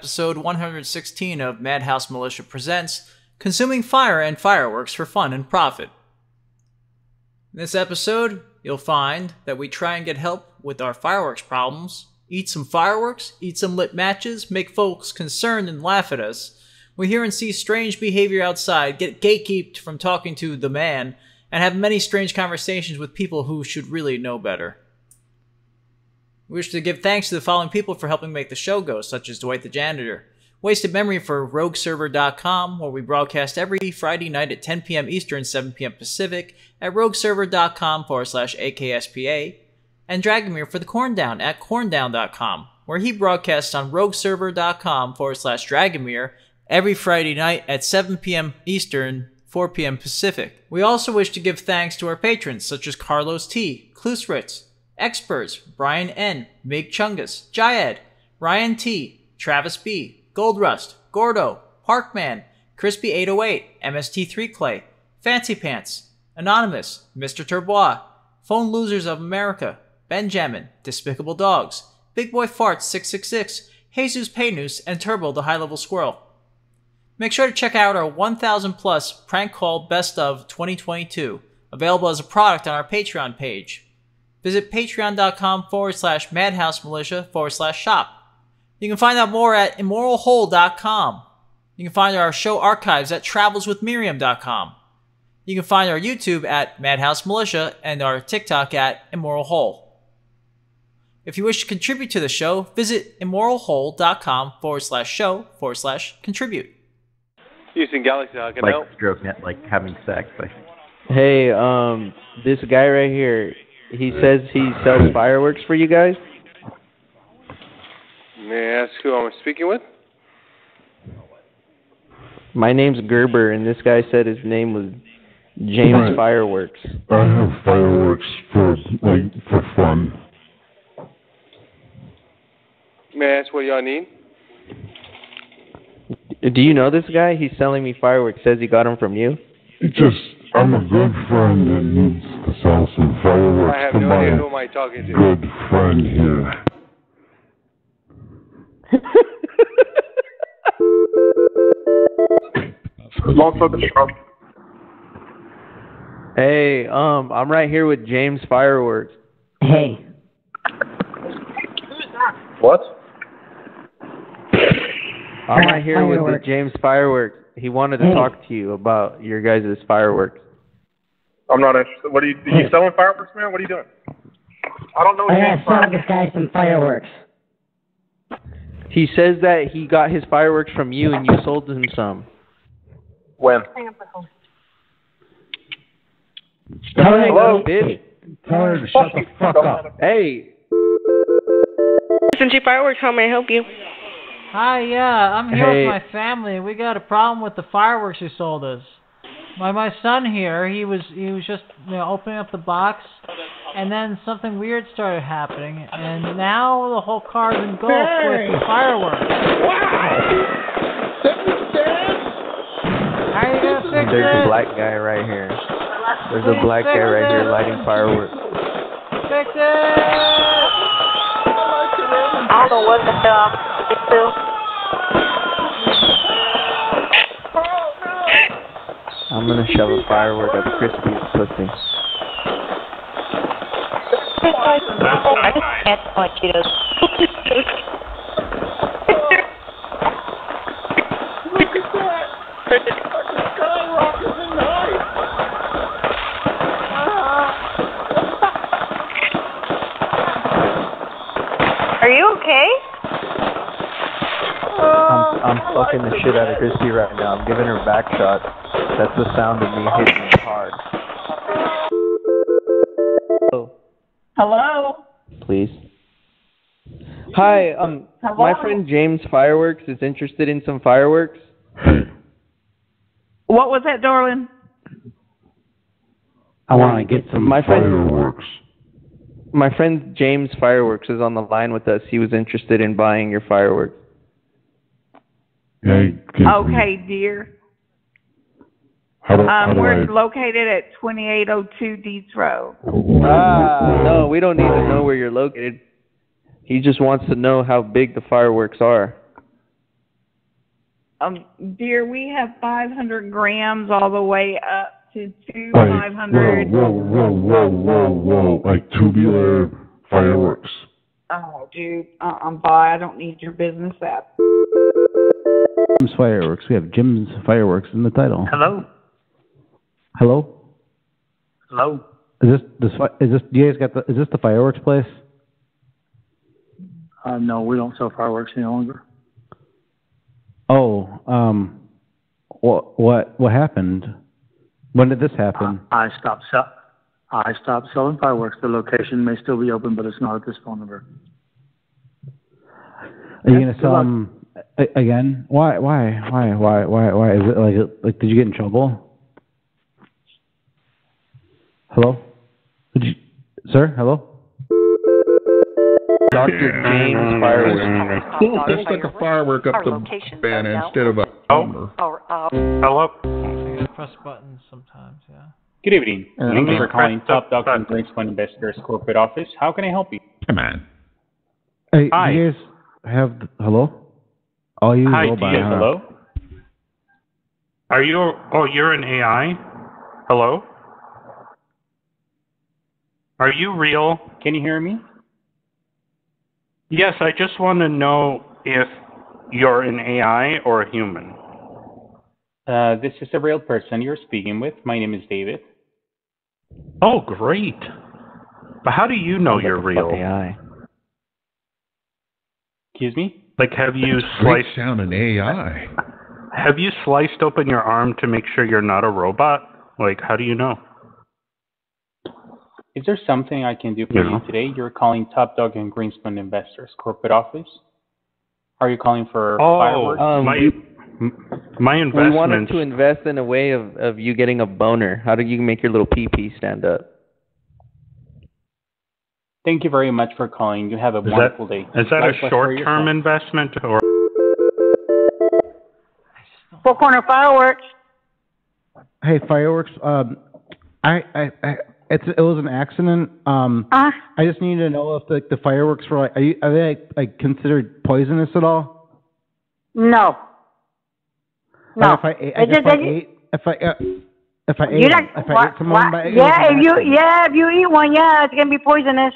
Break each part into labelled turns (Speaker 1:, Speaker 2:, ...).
Speaker 1: episode 116 of Madhouse Militia Presents Consuming Fire and Fireworks for Fun and Profit. In this episode, you'll find that we try and get help with our fireworks problems, eat some fireworks, eat some lit matches, make folks concerned and laugh at us. We hear and see strange behavior outside, get gatekeeped from talking to the man, and have many strange conversations with people who should really know better. We wish to give thanks to the following people for helping make the show go, such as Dwight the Janitor. Wasted Memory for RogueServer.com, where we broadcast every Friday night at 10 p.m. Eastern, 7 p.m. Pacific, at RogueServer.com forward slash AKSPA, and Dragonmere for the Corndown at Corndown.com, where he broadcasts on RogueServer.com forward slash Dragonmere every Friday night at 7 p.m. Eastern, 4 p.m. Pacific. We also wish to give thanks to our patrons, such as Carlos T., kloosrits, Experts, Brian N., Mig Chungus, Jayed, Ryan T., Travis B., Goldrust, Gordo, Parkman, Chrispy808, MST3 Claye, Fancy Pants, Anonymous, Mr. Turbeaux, Phone Losers of America, BenJammin', Despicable Dogs, Big Boy Farts 666, Jesus Paynus, and Terrbow the High Level Squirrel. Make sure to check out our 1000 plus prank call best of 2022, available as a product on our Patreon page. Visit patreon.com forward slash madhouse militia forward slash shop. You can find out more at immoralhole.com. You can find our show archives at travelswithmiriam.com. You can find our YouTube at Madhouse Militia and our TikTok at Immoral Hole. If you wish to contribute to the show, visit immoralhole.com forward slash show forward slash contribute.
Speaker 2: Houston Galaxy, how can
Speaker 3: like
Speaker 2: help?
Speaker 3: stroking it, like having sex. Like,
Speaker 4: Hey, um, this guy right here, he says he sells fireworks for you guys.
Speaker 2: May I ask who I'm speaking with?
Speaker 4: My name's Gerber, and this guy said his name was James
Speaker 5: Right.
Speaker 4: Fireworks.
Speaker 5: I have fireworks for like for fun.
Speaker 2: May I ask what y'all need?
Speaker 4: Do you know this guy? He's selling me fireworks. Says he got them from you.
Speaker 5: It just I'm a good friend and needs to sell some fireworks
Speaker 2: I have
Speaker 5: to
Speaker 2: no
Speaker 5: my
Speaker 2: idea who am I talking to.
Speaker 5: good friend here.
Speaker 4: Hey, um, I'm right here with James Fireworks.
Speaker 6: Hey,
Speaker 2: What?
Speaker 4: I'm right here with the James Fireworks. He wanted to
Speaker 6: Hey.
Speaker 4: talk to you about your guys' fireworks.
Speaker 7: I'm not interested. What are you? Are you selling fireworks, man? What are you doing? I don't know
Speaker 6: I
Speaker 7: what
Speaker 6: gotta sell this guy some fireworks.
Speaker 4: He says that he got his fireworks from you and you sold him some.
Speaker 7: When?
Speaker 6: Tell her to
Speaker 7: Hello?
Speaker 6: go- hey, Tell her to shut the fuck up.
Speaker 4: Hey,
Speaker 8: SNG Fireworks, how may I help you?
Speaker 9: Hi, yeah, I'm here
Speaker 4: Hey.
Speaker 9: with my family. We got a problem with the fireworks you sold us. My my son here, he was he was just you know opening up the box, and then something weird started happening, and now the whole car's engulfed with the fireworks. How are you gonna fix
Speaker 4: there's
Speaker 9: it?
Speaker 4: a black guy right here. There's a black guy right here lighting fireworks.
Speaker 9: Fix it!
Speaker 8: I don't know what the hell I'm
Speaker 4: gonna shove a firework up Crispy's pussy.
Speaker 8: I just can't point you to. Are you okay?
Speaker 4: I'm, I'm fucking the shit out of Crispy right now. I'm giving her back shots. That's the sound of me hitting her hard. Oh,
Speaker 8: Hello?
Speaker 4: please. Hi, um, my friend James Fireworks is interested in some fireworks.
Speaker 8: What was that, darling?
Speaker 5: I want to get some
Speaker 4: My friend-
Speaker 5: fireworks.
Speaker 4: My friend James Fireworks is on the line with us. He was interested in buying your fireworks.
Speaker 5: Hey,
Speaker 8: Okay, dear.
Speaker 5: How do, how
Speaker 8: Um,
Speaker 5: do
Speaker 8: we're
Speaker 5: I,
Speaker 8: located at 2802 Deeds Road.
Speaker 4: Ah, no, we don't need to know where you're located. He just wants to know how big the fireworks are.
Speaker 6: Um, dear, we have 500 grams all the way up to two
Speaker 10: Like,
Speaker 6: 500.
Speaker 10: whoa, whoa, whoa, whoa, whoa, whoa. Like tubular fireworks.
Speaker 6: Oh, dude, uh, I'm bye. I don't need your business app.
Speaker 11: Jim's Fireworks. We have Jim's Fireworks in the title.
Speaker 12: Hello?
Speaker 11: Hello?
Speaker 12: Hello?
Speaker 11: Is this this is this do you guys got the is this the fireworks place?
Speaker 12: Uh, no, we don't sell fireworks any longer.
Speaker 11: Oh, um what what what happened? When did this happen?
Speaker 12: I stopped sell. I stopped selling fireworks. The location may still be open, but it's not at this phone number.
Speaker 11: Are you gonna sell them again? Why why why why why why is it like like did you get in trouble? Hello? Did you sir, hello?
Speaker 4: Dr. James Fireworks.
Speaker 10: Cool. That's like a firework up the banner instead of a bomber.
Speaker 13: Hello?
Speaker 9: You press buttons sometimes, yeah.
Speaker 13: Good evening.
Speaker 11: Uh,
Speaker 13: Thank you for calling
Speaker 12: press
Speaker 13: Top
Speaker 12: the
Speaker 13: Dog and
Speaker 12: button.
Speaker 13: Greenspan Investors Corporate Office. How can I help you?
Speaker 10: Come on.
Speaker 11: Hey,
Speaker 13: Hi.
Speaker 11: you guys have hello? Oh you
Speaker 13: Hi,
Speaker 11: robot,
Speaker 13: do you,
Speaker 11: huh?
Speaker 13: hello?
Speaker 14: Are you? Oh, you're an AI. Hello. Are you real?
Speaker 13: Can you hear me?
Speaker 14: Yes. I just want to know if you're an AI or a human.
Speaker 13: Uh, this is a real person you're speaking with. My name is David.
Speaker 14: Oh, great. But how do you know you're real?
Speaker 4: AI.
Speaker 13: Excuse me?
Speaker 14: Like, have you
Speaker 10: Great
Speaker 14: sliced?
Speaker 10: down an AI.
Speaker 14: Have you sliced open your arm to make sure you're not a robot? Like, how do you know?
Speaker 13: Is there something I can do for
Speaker 14: Yeah.
Speaker 13: you today? You're calling Top Dog and Greenspan Investors Corporate Office. Are you calling for
Speaker 14: Oh,
Speaker 13: fireworks?
Speaker 4: Um,
Speaker 14: my
Speaker 4: we-
Speaker 14: my
Speaker 4: We wanted to invest in a way of, of you getting a boner. How do you make your little pee pee stand up?
Speaker 13: Thank you very much for calling. You have a
Speaker 14: Is that-
Speaker 13: wonderful day.
Speaker 14: Is that a
Speaker 13: Likewise for
Speaker 14: short-term investment or?
Speaker 6: Four Corner Fireworks.
Speaker 11: Hey, fireworks. Um, I, I, I, it's it was an accident. Um,
Speaker 6: Uh,
Speaker 11: I just need to know if like the fireworks were like, are, you, are they like, like considered poisonous at all?
Speaker 6: no. No.
Speaker 11: Like if I ate,
Speaker 6: It
Speaker 11: if
Speaker 6: just-
Speaker 11: I
Speaker 6: it-
Speaker 11: ate, if I, uh, if I ate,
Speaker 6: not,
Speaker 11: if I
Speaker 6: what,
Speaker 11: ate some of them
Speaker 6: what?
Speaker 11: by
Speaker 6: yeah, if you yeah, if you eat one, yeah, it's gonna be poisonous.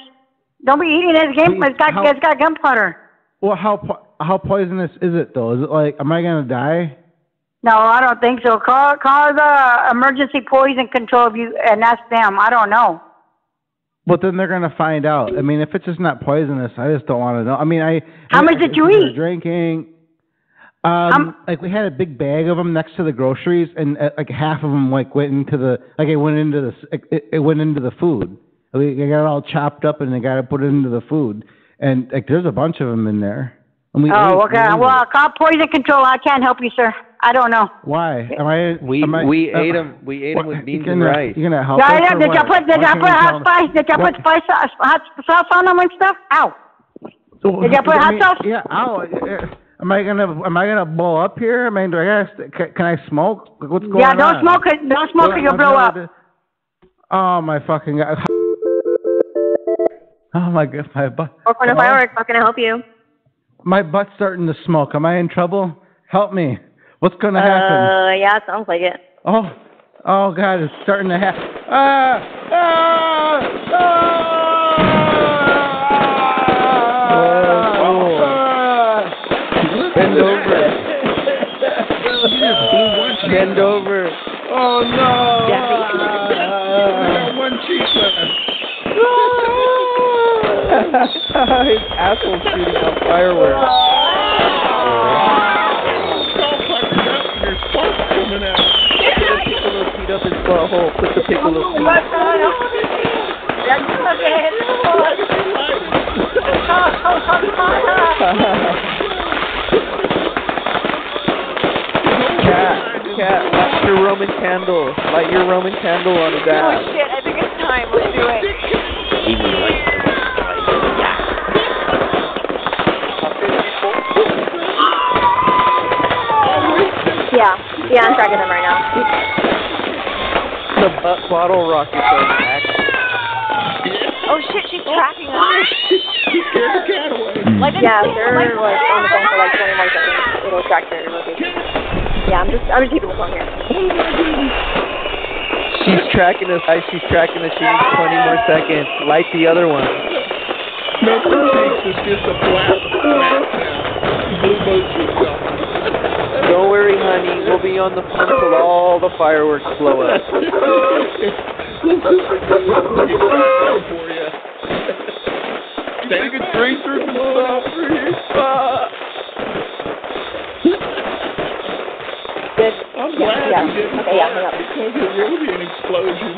Speaker 6: Don't be eating it. It's, game, it's got
Speaker 11: how-
Speaker 6: it's got gunpowder.
Speaker 11: Well, how po- how poisonous is it though? Is it like, am I gonna die?
Speaker 6: No, I don't think so. Call call the emergency poison control if you and ask them. I don't know.
Speaker 11: But then they're gonna find out. I mean, if it's just not poisonous, I just don't want to know. I mean, I.
Speaker 6: How
Speaker 11: I-
Speaker 6: much did you eat?
Speaker 11: Drinking. Um, like we had a big bag of them next to the groceries, and uh, like half of them like went into the like it went into the s- it, it went into the food. We they got it all chopped up, and they got to put it into the food. And like there's a bunch of them in there. And we
Speaker 6: oh,
Speaker 11: ate-
Speaker 6: okay.
Speaker 11: we ate
Speaker 6: Well,
Speaker 11: it.
Speaker 6: call poison control. I can't help you, sir. I don't know.
Speaker 11: why? Am I?
Speaker 4: We
Speaker 11: am I,
Speaker 4: we
Speaker 11: am-
Speaker 4: ate them. We ate them with beans
Speaker 11: you
Speaker 4: and
Speaker 11: gonna,
Speaker 4: rice.
Speaker 11: You gonna help
Speaker 6: Yeah,
Speaker 11: us
Speaker 6: Did you put did you put hot spice? Did you put spice uh, hot sauce on them and stuff? Ow.
Speaker 11: So,
Speaker 6: Did you put hot
Speaker 11: mean,
Speaker 6: sauce?
Speaker 11: Yeah. Ow. uh, Am I gonna Am I gonna blow up here? I mean, do I gotta, st- can, can I smoke? What's going on?
Speaker 6: Yeah, don't smoke it. Don't smoke
Speaker 11: Well,
Speaker 6: it. You'll
Speaker 11: I've
Speaker 6: blow up.
Speaker 11: never Oh my fucking god! Oh my god, my butt.
Speaker 15: Four Corner
Speaker 11: Hello?
Speaker 15: Fireworks, how can I help you?
Speaker 11: My butt's starting to smoke. Am I in trouble? Help me. What's gonna happen?
Speaker 15: Uh, yeah, it sounds like it.
Speaker 11: Oh, oh God, it's starting to happen. Ah, ah, ah,
Speaker 4: Bend over. Bend over.
Speaker 10: Oh no!
Speaker 15: Yeah.
Speaker 10: one cheek
Speaker 4: His asshole's shooting out fireworks.
Speaker 10: Your spark's coming out.
Speaker 4: Piccolo feet up his butthole. Put the piccolo feet. Cat, cat, light your Roman candle. Light your Roman candle on his
Speaker 6: Oh shit! I think it's time. Let's do it.
Speaker 15: Yeah, yeah, I'm tracking them right now.
Speaker 4: The butt bottle rocket goes back.
Speaker 15: Oh shit, she's tracking us.
Speaker 10: Oh, she scared the cat away. Hmm.
Speaker 15: Like, yeah, they're like on the phone for like 20 more seconds. It'll track their location. Yeah, I'm just, I'm just keeping the phone here.
Speaker 6: She's tracking us, guys. She's tracking us. She needs 20 more seconds. Light the other one.
Speaker 10: No, two thinks it's just a flat, flat sound. Blue moon yourself.
Speaker 6: Don't worry, honey. We'll be on the phone till all the fireworks blow up.
Speaker 10: for you. Take a tracer blow out for you.
Speaker 15: Good.
Speaker 10: I'm
Speaker 15: Yeah,
Speaker 10: glad
Speaker 15: yeah.
Speaker 10: you didn't
Speaker 15: Okay, yeah, hang up.
Speaker 10: because there will be an explosion.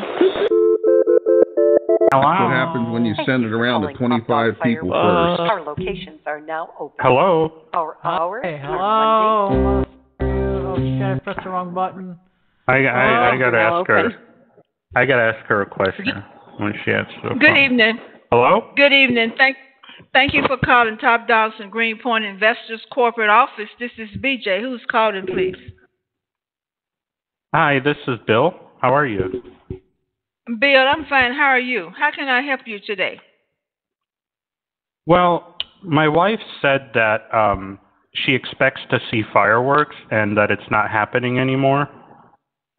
Speaker 16: What happens when you send it around to 25 people first?
Speaker 17: Our locations are now open.
Speaker 14: Hello.
Speaker 17: Our hours
Speaker 9: Hey,
Speaker 17: are
Speaker 9: hello. Oh, shit, I pressed the wrong button.
Speaker 14: I I, I
Speaker 9: Oh,
Speaker 14: gotta ask her. I gotta ask her a question when she answers the
Speaker 18: Good
Speaker 14: phone.
Speaker 18: evening.
Speaker 14: Hello.
Speaker 18: Good evening. Thank thank you for calling Top Dogs and Greenpoint Investors Corporate Office. This is BJ. Who's calling, please?
Speaker 14: Hi, this is Bill. How are you?
Speaker 18: Bill, I'm fine. How are you? How can I help you today?
Speaker 14: Well, my wife said that um, she expects to see fireworks and that it's not happening anymore.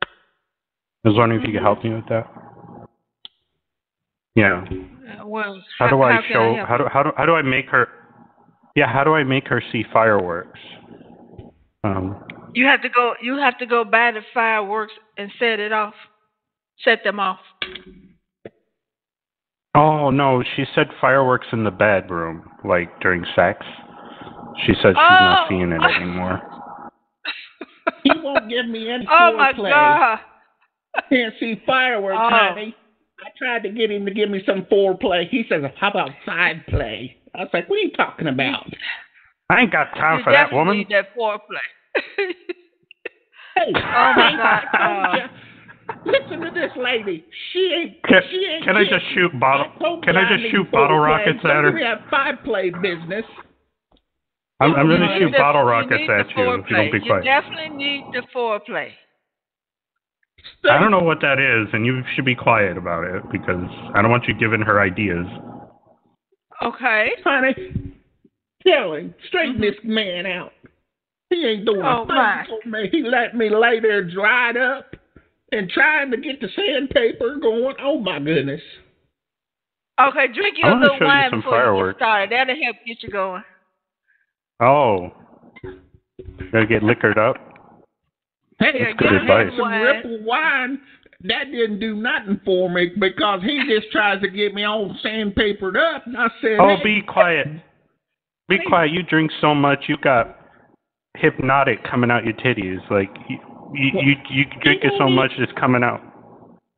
Speaker 14: I was wondering if you could help me with that. Yeah.
Speaker 18: Uh, well,
Speaker 14: How do I
Speaker 18: can
Speaker 14: show?
Speaker 18: help
Speaker 14: how do how do how do I make her? Yeah, how do I make her see fireworks? Um,
Speaker 18: you have to go. You have to go buy the fireworks and set it off. Set them off.
Speaker 14: oh no, she said fireworks in the bedroom, like during sex. She said she's not
Speaker 18: Oh!
Speaker 14: seeing it anymore.
Speaker 10: He won't give me any
Speaker 18: Oh my
Speaker 10: foreplay.
Speaker 18: God!
Speaker 10: Can't see fireworks,
Speaker 18: Oh.
Speaker 10: honey. I tried to get him to give me some foreplay. He says, "How about side play?" I was like, "What are you talking about?"
Speaker 14: I ain't got time
Speaker 18: you
Speaker 14: for that
Speaker 18: definitely
Speaker 14: woman.
Speaker 18: Need that foreplay.
Speaker 10: Hey,
Speaker 18: Oh my God!
Speaker 10: I told. Listen to this lady. She ain't.
Speaker 14: Can,
Speaker 10: she ain't.
Speaker 14: can I just shoot bottle?
Speaker 10: told
Speaker 14: Can I just shoot bottle rockets at
Speaker 10: her? We
Speaker 14: have
Speaker 10: that five play business.
Speaker 14: I'm, I'm gonna shoot bottle rockets
Speaker 18: need
Speaker 14: at you if you don't be quiet.
Speaker 18: You definitely need the foreplay.
Speaker 14: I don't know what that is, and you should be quiet about it because I don't want you giving her ideas.
Speaker 18: Okay.
Speaker 10: Honey, tell him, straighten mm-hmm. this man out. He ain't doing
Speaker 18: Oh,
Speaker 10: a thing
Speaker 18: my.
Speaker 10: for me. He let me lay there dried up and trying to get the sandpaper going. Oh my goodness.
Speaker 18: Okay, drink your little
Speaker 14: show you
Speaker 18: wine
Speaker 14: some
Speaker 18: before you
Speaker 14: fireworks.
Speaker 18: get started. That'll help get you going.
Speaker 14: Oh, gotta get liquored up.
Speaker 10: Hey,
Speaker 14: That's
Speaker 10: I
Speaker 14: good
Speaker 10: got
Speaker 14: advice.
Speaker 10: some Ripple wine. That didn't do nothing for me because he just tries to get me all sandpapered up. And I said,
Speaker 14: Oh,
Speaker 10: hey,
Speaker 14: be quiet. Be quiet. You drink so much, you got hypnotic coming out your titties. Like you, you, you, you drink it so much, it's coming out.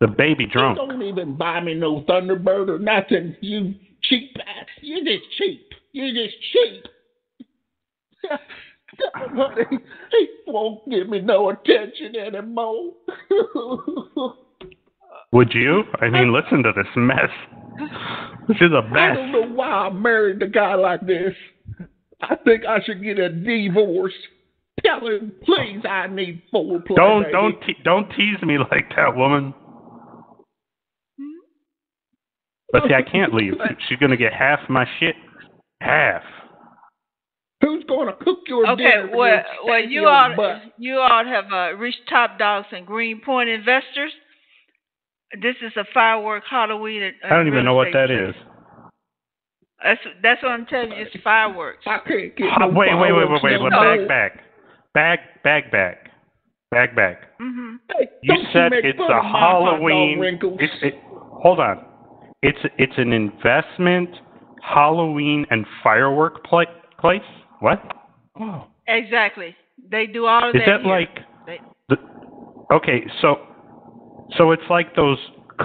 Speaker 14: The baby drunk.
Speaker 10: You Don't even buy me no Thunderbird or nothing. You cheap ass. You just cheap. You're just cheap. Honey, he won't give me no attention anymore.
Speaker 14: Would you? I mean, listen to this mess. This is a mess.
Speaker 10: I don't know why I married a guy like this. I think I should get a divorce. Tell him, please, I need foreplay.
Speaker 14: Don't
Speaker 10: baby.
Speaker 14: don't te- don't tease me like that, woman. But see, I can't leave. She's gonna get half my shit. Half.
Speaker 10: Who's going to cook your
Speaker 18: Okay,
Speaker 10: dinner?
Speaker 18: well,
Speaker 10: you
Speaker 18: well, you all,
Speaker 10: butt?
Speaker 18: you all have uh, reached Top Dogs and Greenpoint Investors. This is a firework Halloween. and-
Speaker 14: I don't even
Speaker 18: real
Speaker 14: know what
Speaker 18: estate
Speaker 14: that
Speaker 18: trade.
Speaker 14: is.
Speaker 18: That's that's what I'm telling you. It's fireworks.
Speaker 10: I can't get no
Speaker 14: wait, wait, wait, wait,
Speaker 10: fireworks
Speaker 14: wait.
Speaker 10: no
Speaker 14: Well,
Speaker 10: more.
Speaker 14: bag back, bag, bag back, bag back.
Speaker 18: hmm
Speaker 14: You said
Speaker 10: make
Speaker 14: it's a
Speaker 10: of my hot dog
Speaker 14: Halloween. It's it, hold on. It's it's an investment Halloween and firework pla- place. What? Oh.
Speaker 18: Exactly. They do all of
Speaker 14: Is
Speaker 18: that.
Speaker 14: that
Speaker 18: here.
Speaker 14: like
Speaker 18: They-
Speaker 14: the? Okay, so so it's like those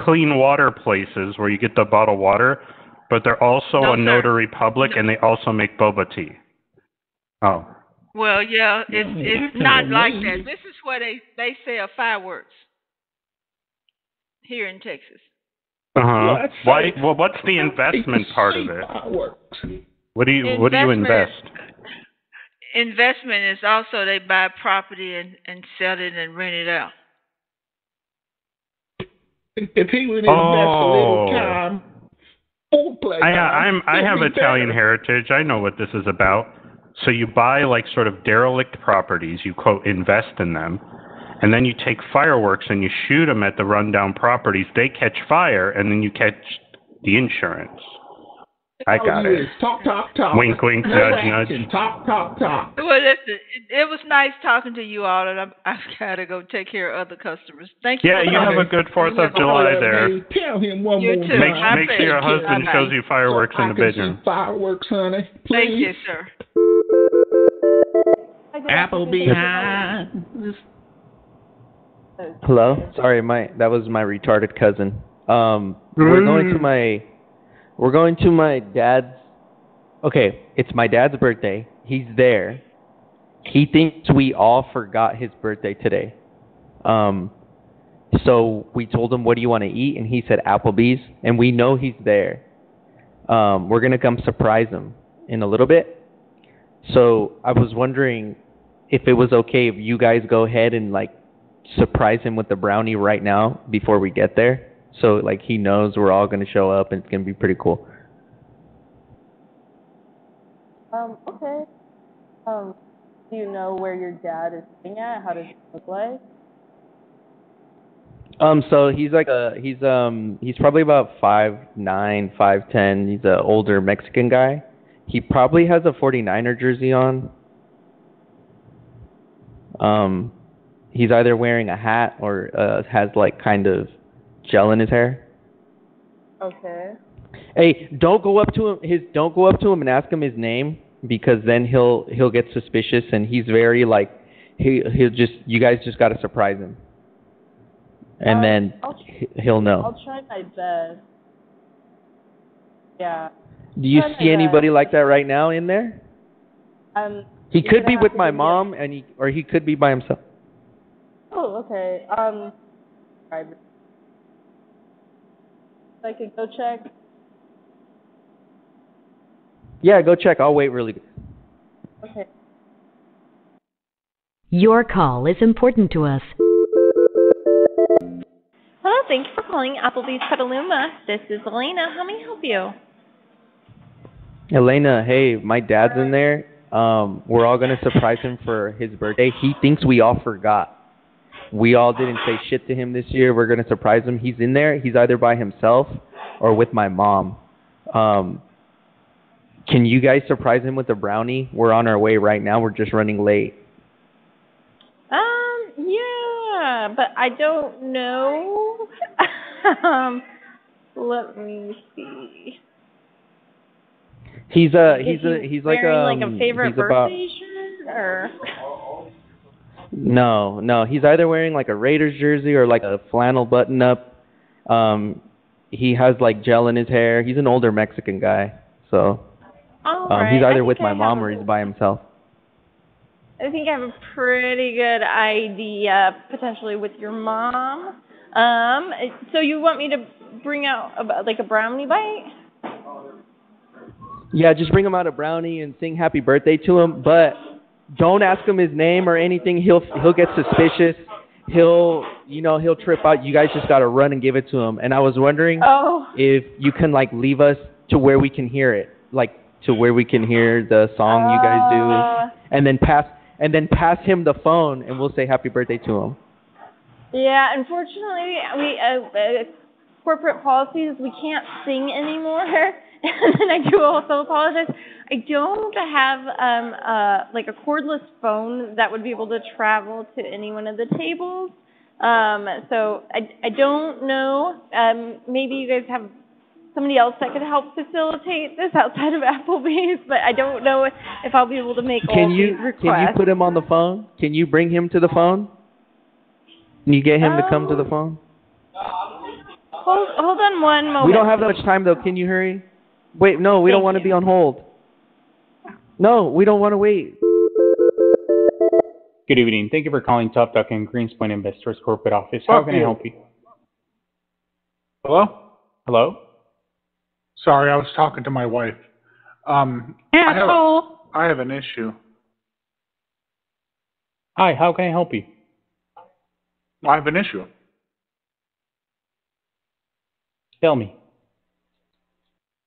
Speaker 14: clean water places where you get the bottled water, but they're also
Speaker 18: No,
Speaker 14: a
Speaker 18: sir.
Speaker 14: notary public and they also make boba tea. Oh.
Speaker 18: Well, yeah, it's it's not like that. This is where they they sell fireworks here in Texas.
Speaker 14: Uh huh.
Speaker 10: Well,
Speaker 14: Why? Well, what's the investment part of it?
Speaker 10: Fireworks.
Speaker 14: What do you What do you invest?
Speaker 18: Investment- Investment is also they buy property and and sell it and rent it out.
Speaker 10: If he would invest a little
Speaker 14: Oh.
Speaker 10: time, full play.
Speaker 14: I,
Speaker 10: now.
Speaker 14: I'm I have
Speaker 10: be
Speaker 14: Italian
Speaker 10: better.
Speaker 14: heritage. I know what this is about. So you buy like sort of derelict properties, you quote invest in them, and then you take fireworks and you shoot them at the rundown properties. They catch fire, and then you catch the insurance. I got
Speaker 10: you
Speaker 14: it.
Speaker 10: is Talk, talk, talk.
Speaker 14: Wink, wink,
Speaker 10: no
Speaker 14: nudge,
Speaker 10: action.
Speaker 14: nudge.
Speaker 10: Talk, talk, talk.
Speaker 18: Well, listen, it, it was nice talking to you all, and I'm, I've got to go take care of other customers. Thank you.
Speaker 14: Yeah,
Speaker 18: for
Speaker 14: you have
Speaker 18: calling.
Speaker 14: a good Fourth of July there.
Speaker 10: me. Tell him one
Speaker 18: You
Speaker 10: more
Speaker 18: too.
Speaker 14: Make
Speaker 10: time.
Speaker 14: make sure your
Speaker 18: Thank you.
Speaker 14: husband shows you fireworks in
Speaker 10: I
Speaker 14: the
Speaker 10: can see
Speaker 14: bedroom.
Speaker 10: Fireworks, honey. Please.
Speaker 18: Thank you, sir.
Speaker 10: Apple behind.
Speaker 4: Hello. Sorry, my that was my retarded cousin. Um, we're going to my we're going to my dad's. Okay, it's my dad's birthday. He's there. He thinks we all forgot his birthday today. Um, so we told him, "What do you want to eat?" And he said Applebee's, and we know he's there. Um, we're gonna come surprise him in a little bit. So I was wondering if it was okay if you guys go ahead and like surprise him with the brownie right now before we get there. So like he knows we're all gonna show up and it's gonna be pretty cool.
Speaker 19: Um, okay. Um, do you know where your dad is sitting at? How does it look like?
Speaker 4: Um, so he's like a he's um he's probably about five nine, five ten. He's an older Mexican guy. He probably has a 49er jersey on. Um, he's either wearing a hat or uh, has like kind of gel in his hair.
Speaker 19: Okay.
Speaker 4: Hey, don't go up to him. His don't go up to him and ask him his name because then he'll he'll get suspicious and he's very like he he'll just you guys just got to surprise him. And
Speaker 19: Um,
Speaker 4: then
Speaker 19: I'll-
Speaker 4: he- he'll know.
Speaker 19: I'll try my best. Yeah.
Speaker 4: Do you see anybody
Speaker 19: best.
Speaker 4: like that right now in there?
Speaker 19: Um.
Speaker 4: He could be with my
Speaker 19: give me a-
Speaker 4: mom and he or he could be by himself.
Speaker 19: Oh, okay. Um. Right. I could go check.
Speaker 4: Yeah, go check. I'll wait really.
Speaker 19: Okay.
Speaker 20: Your call is important to us.
Speaker 21: Hello, thank you for calling Applebee's Petaluma. This is Elena. How may I help you?
Speaker 4: Elena, hey, my dad's in there. Um, we're all gonna surprise him for his birthday. He thinks we all forgot. We all didn't say shit to him this year. We're gonna surprise him. He's in there. He's either by himself or with my mom. Um, can you guys surprise him with a brownie? We're on our way right now. We're just running late.
Speaker 21: Um, yeah, but I don't know. um, let me see.
Speaker 4: He's a he's a he's like um
Speaker 21: like a favorite
Speaker 4: he's about
Speaker 21: birthday shirt or
Speaker 4: no no he's either wearing like a Raiders jersey or like a flannel button up. Um, he has like gel in his hair. He's an older Mexican guy, so
Speaker 21: All
Speaker 4: um, he's
Speaker 21: right, I
Speaker 4: either with
Speaker 21: think
Speaker 4: my mom or
Speaker 21: a-
Speaker 4: he's by himself.
Speaker 21: I think I have a pretty good idea, potentially with your mom. Um, so you want me to bring out a, like a brownie bite?
Speaker 4: Yeah, just bring him out a brownie and sing happy birthday to him, but don't ask him his name or anything. He'll he'll get suspicious. He'll you know he'll trip out. You guys just gotta run and give it to him. And I was wondering
Speaker 21: Oh.
Speaker 4: if you can like leave us to where we can hear it, like to where we can hear the song you guys
Speaker 21: Uh,
Speaker 4: do, and then pass and then pass him the phone and we'll say happy birthday to him.
Speaker 21: Yeah, unfortunately, we uh, uh, corporate policies we can't sing anymore, and I do also apologize. I don't have um uh like a cordless phone that would be able to travel to any one of the tables. Um, so I I don't know. Um, maybe you guys have somebody else that could help facilitate this outside of Applebee's, but I don't know if I'll be able to make all
Speaker 4: Can
Speaker 21: of
Speaker 4: you
Speaker 21: these requests.
Speaker 4: can you put him on the phone? Can you bring him to the phone? Can you get him to come
Speaker 21: Um,
Speaker 4: to the phone?
Speaker 21: hold hold on one moment.
Speaker 4: We don't have that much time though. Can you hurry? Wait, no, we don't want to be on hold. No, we don't want to wait.
Speaker 13: Good evening. Thank you for calling Top Duck and Greenspoint Investors Corporate Office. How
Speaker 14: Fuck
Speaker 13: can I
Speaker 14: you.
Speaker 13: help you?
Speaker 14: Hello?
Speaker 13: Hello?
Speaker 14: Sorry, I was talking to my wife. Um, I have,
Speaker 21: Asshole.
Speaker 14: I have an issue.
Speaker 13: Hi, how can I help you?
Speaker 14: I have an issue.
Speaker 13: Tell me.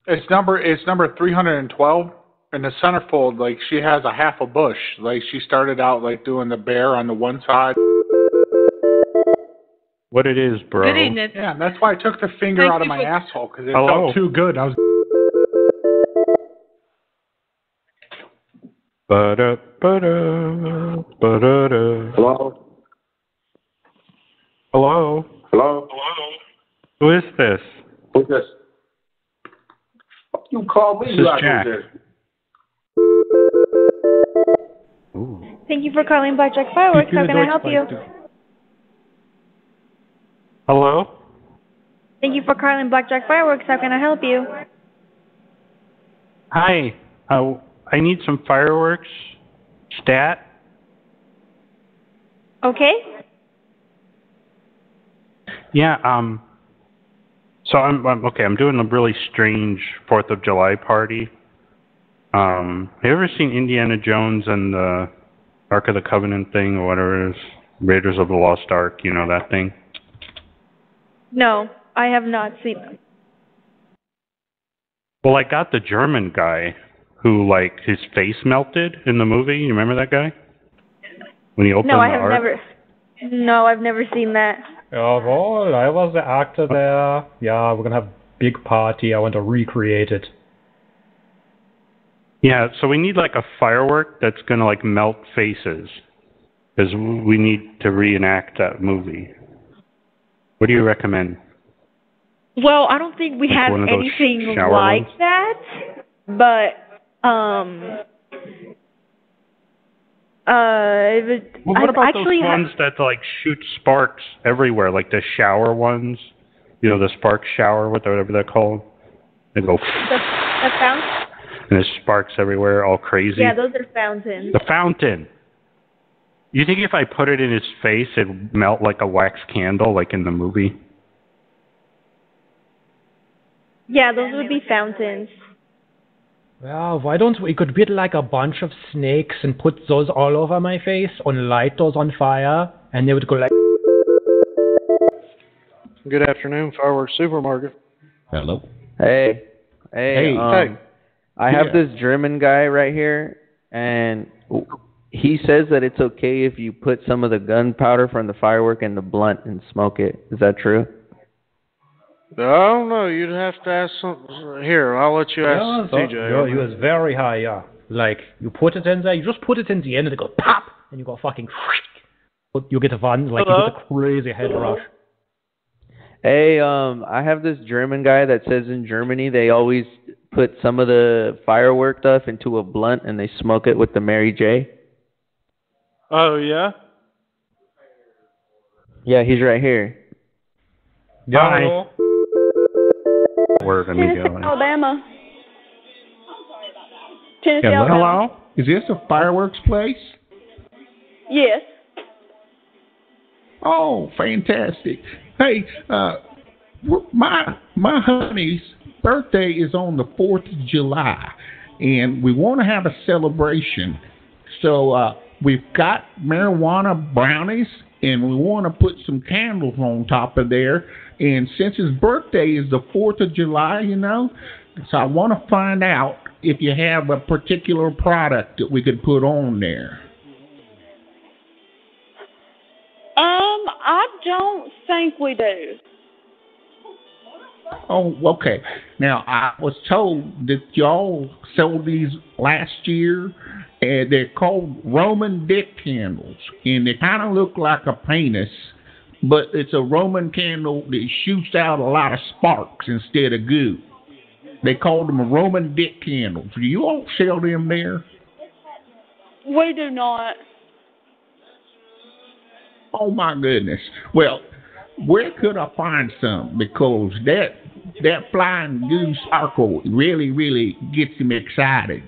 Speaker 22: It's number it's number three hundred and twelve. In the centerfold, like she has a half a bush. Like she started out like doing the bear on the one side.
Speaker 14: What it is, bro?
Speaker 18: Good evening.
Speaker 22: Yeah, that's why I took the finger
Speaker 18: Thank
Speaker 22: out of my
Speaker 18: for-
Speaker 22: asshole because it
Speaker 14: Hello?
Speaker 22: felt too good. I was.
Speaker 14: Ba-da, ba-da, ba-da-da.
Speaker 2: Hello?
Speaker 14: Hello?
Speaker 2: Hello?
Speaker 14: Who is this?
Speaker 2: Who's this? Fuck You call me
Speaker 14: This is Jack.
Speaker 2: who's this?
Speaker 21: Thank you for calling Blackjack Fireworks. How can I help you?
Speaker 14: Hello?
Speaker 21: Thank you for calling Blackjack Fireworks. How can I help you?
Speaker 14: Hi. Uh, I need some fireworks. Stat?
Speaker 21: Okay.
Speaker 14: Yeah, um so I'm, I'm okay, I'm doing a really strange Fourth of July party. Um have you ever seen Indiana Jones and the Ark of the Covenant thing or whatever it is? Raiders of the Lost Ark, you know that thing?
Speaker 21: No, I have not seen them.
Speaker 14: Well, I got the German guy who like his face melted in the movie. You remember that guy? When he opened
Speaker 21: No, I
Speaker 14: the
Speaker 21: have
Speaker 14: ark?
Speaker 21: never. No, I've never seen that.
Speaker 23: Jawohl, I was the actor there. Yeah, we're gonna have big party. I want to recreate it.
Speaker 14: Yeah, so we need like a firework that's gonna like melt faces, because we need to reenact that movie. What do you recommend?
Speaker 21: Well, I don't think we
Speaker 14: Like
Speaker 21: have
Speaker 14: one of those
Speaker 21: anything like
Speaker 14: ones?
Speaker 21: that, but um, uh, was,
Speaker 14: Well, what
Speaker 21: I've
Speaker 14: about
Speaker 21: actually
Speaker 14: those
Speaker 21: ha-
Speaker 14: ones that like shoot sparks everywhere, like the shower ones? You know, the spark shower, whatever they're called. They go,
Speaker 21: the, the fountain.
Speaker 14: And there's sparks everywhere, all crazy.
Speaker 21: Yeah, those are fountains.
Speaker 14: The fountain. You think if I put it in his face, it'd melt like a wax candle, like in the movie?
Speaker 21: Yeah, those would be fountains.
Speaker 23: Well, why don't we could build like a bunch of snakes and put those all over my face and light those on fire, and they would go like.
Speaker 24: Good afternoon, Fireworks Supermarket.
Speaker 16: Hello.
Speaker 4: Hey, hey,
Speaker 24: Hey.
Speaker 4: um,
Speaker 24: Hey.
Speaker 4: I have
Speaker 24: Yeah.
Speaker 4: this German guy right here, and he says that it's okay if you put some of the gunpowder from the firework in the blunt and smoke it. Is that true?
Speaker 24: I don't know. You'd have to ask some. Here, I'll let you ask
Speaker 23: Yeah, so,
Speaker 24: DJ.
Speaker 23: yeah, he was very high, yeah. Like, you put it in there, you just put it in the end, and it goes pop, and you go fucking. You get a one, like, you get a crazy head rush.
Speaker 4: Hey, um, I have this German guy that says in Germany they always put some of the firework stuff into a blunt and they smoke it with the Mary J.
Speaker 24: Oh yeah.
Speaker 4: Yeah, he's right here.
Speaker 14: Hi. Where let me go?
Speaker 19: Alabama. Tennessee,
Speaker 10: Hello?
Speaker 19: Alabama.
Speaker 10: Is this a fireworks place?
Speaker 19: Yes.
Speaker 10: Oh, fantastic. Hey, uh, my my honey's birthday is on the Fourth of July, and we want to have a celebration. So uh, we've got marijuana brownies, and we want to put some candles on top of there. And since his birthday is the Fourth of July, you know, so I want to find out if you have a particular product that we could put on there.
Speaker 19: Um, I don't think we do.
Speaker 10: Oh, okay. Now I was told that y'all sold these last year, and they're called Roman dick candles, and they kind of look like a penis, but it's a Roman candle that shoots out a lot of sparks instead of goo. They called them Roman dick candles. Do you all sell them there?
Speaker 19: We do not.
Speaker 10: Oh my goodness. Well, where could I find some? Because that that flying goose sparkle really, really gets him excited.